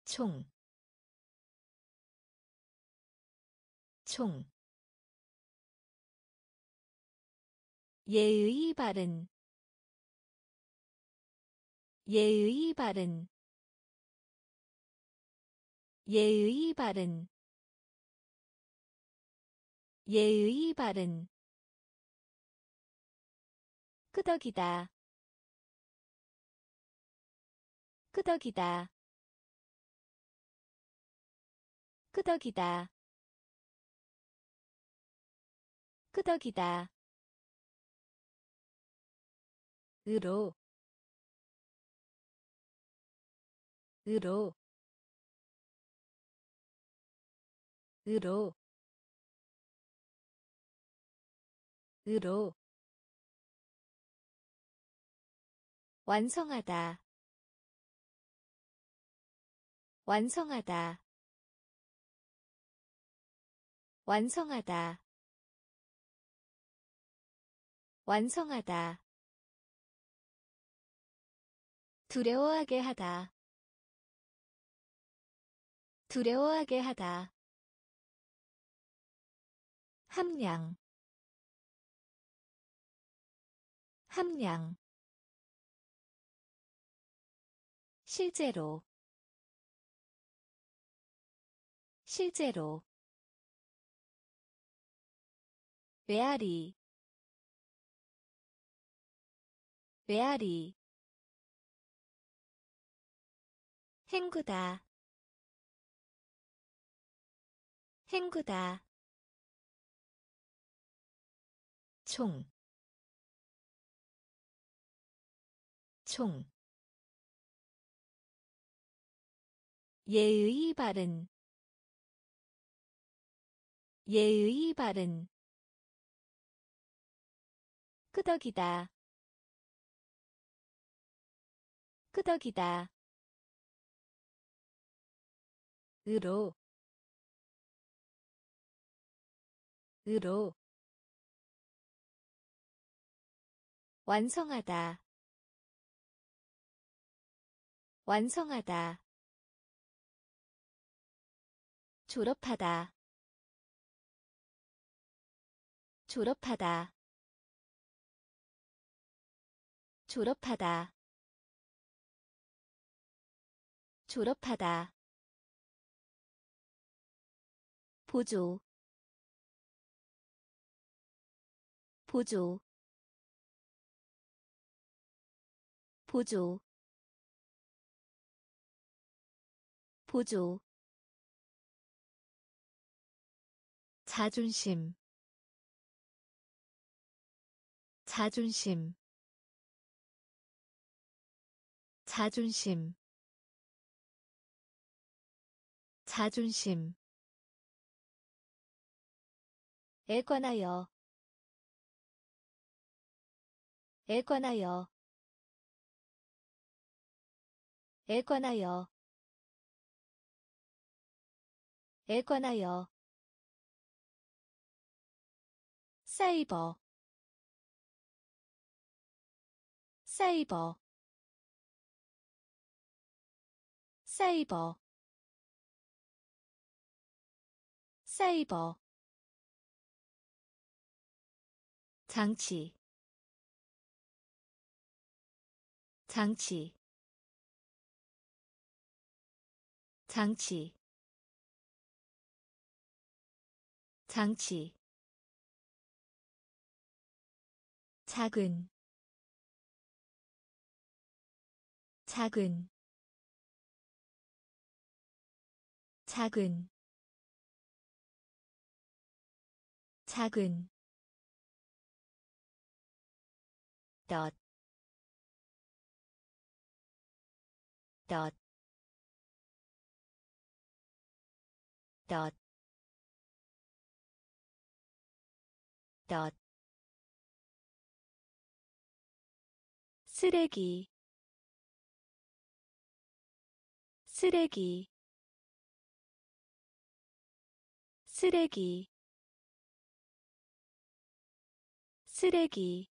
총, 총, 예의 바른 예의 바른 예의 바른 예의 바른. 끄덕이다 끄덕이다 끄덕이다 끄덕이다 으로 으로 으로 으로. 완성하다 완성하다 완성하다 완성하다 두려워하게 하다. 두려워하게 하다. 함량. 함량. 실제로. 실제로. 메아리. 메아리 헹구다. 헹구다. 총, 총, 예의 바른. 예의 바른. 끄덕이다. 끄덕이다 으로 으로. 완성하다. 완성하다. 졸업하다. 졸업하다. 졸업하다. 졸업하다 보조 보조 보조 보조. 자존심, 자존심, 자존심, 자존심, 에 관하여 에 관하여 에 관하여 에 관하여 사이버 사이버 사이버 사이버 장치, 장치, 장치, 장치. 작은. 작은. 작은. 작은 덧, 덧, 덧, 덧, 쓰레기 쓰레기 쓰레기 쓰레기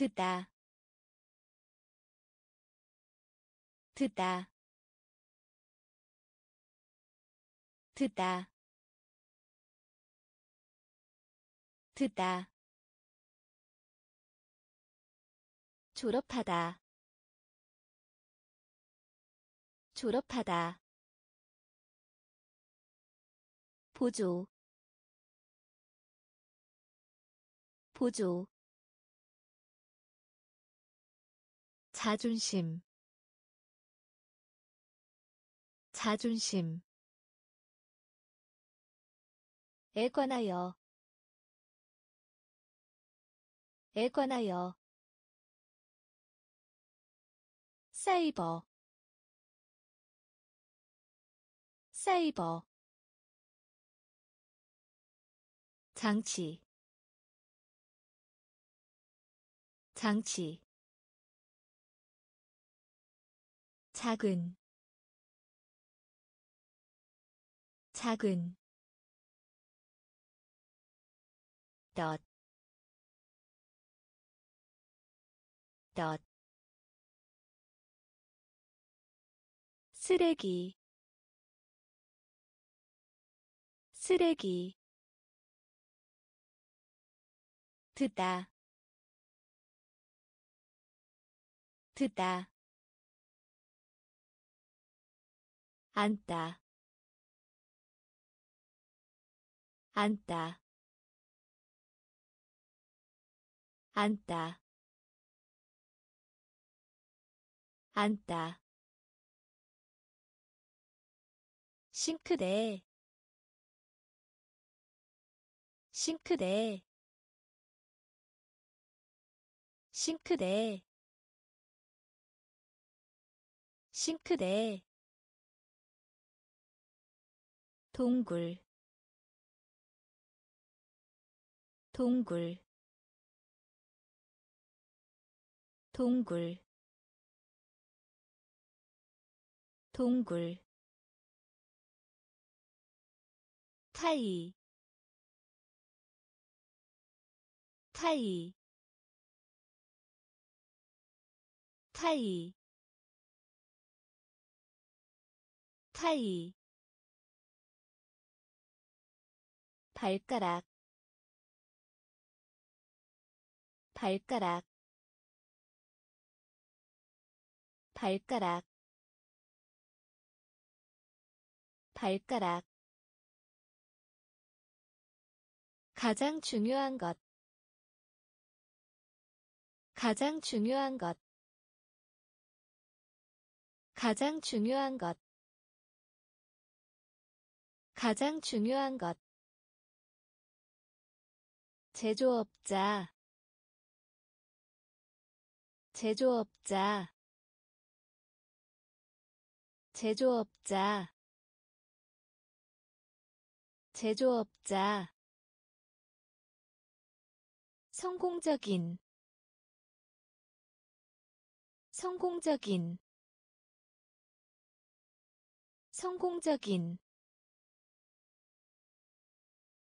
듣다. 듣다. 듣다. 듣다. 졸업하다. 졸업하다. 보조. 보조 자존심 자존심 에 관하여 에 관하여 사이버 사이버 장치 장치 작은 작은 덧, 덧, 쓰레기, 쓰레기, 듣다, 듣다, 앉다, 앉다, 앉다, 앉다. 싱크대. 싱크대. 싱크대. 싱크대 동굴 동굴 동굴 동굴. 타이 타이 타이 타이 발가락 발가락 발가락 발가락. 가장 중요한 것 가장 중요한 것 가장 중요한 것 가장 중요한 것 제조업자. 제조업자. 제조업자. 제조업자. 성공적인. 성공적인. 성공적인.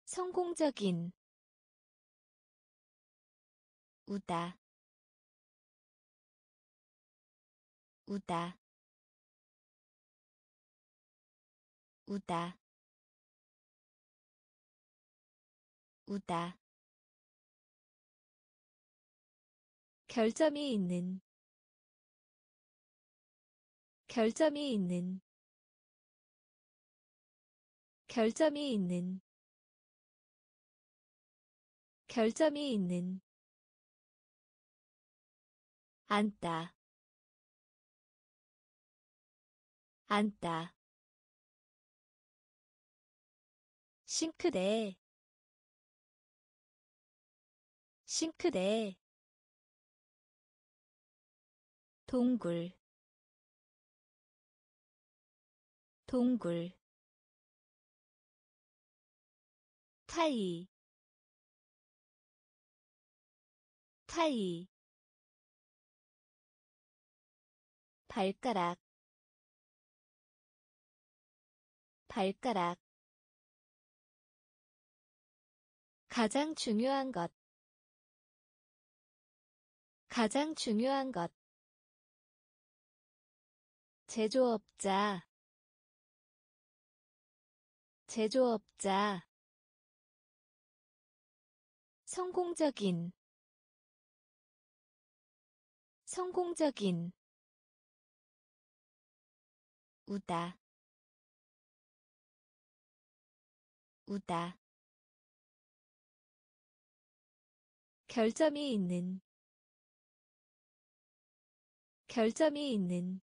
성공적인 우다 우다 우다 우다. 결점이 있는 결점이 있는 결점이 있는 결점이 있는 앉다. 앉다. 싱크대. 싱크대. 동굴. 동굴. 타이. 타이 발가락 발가락. 가장 중요한 것 가장 중요한 것. 제조업자 제조업자. 성공적인 성공적인 우다 우다. 결점이 있는 결점이 있는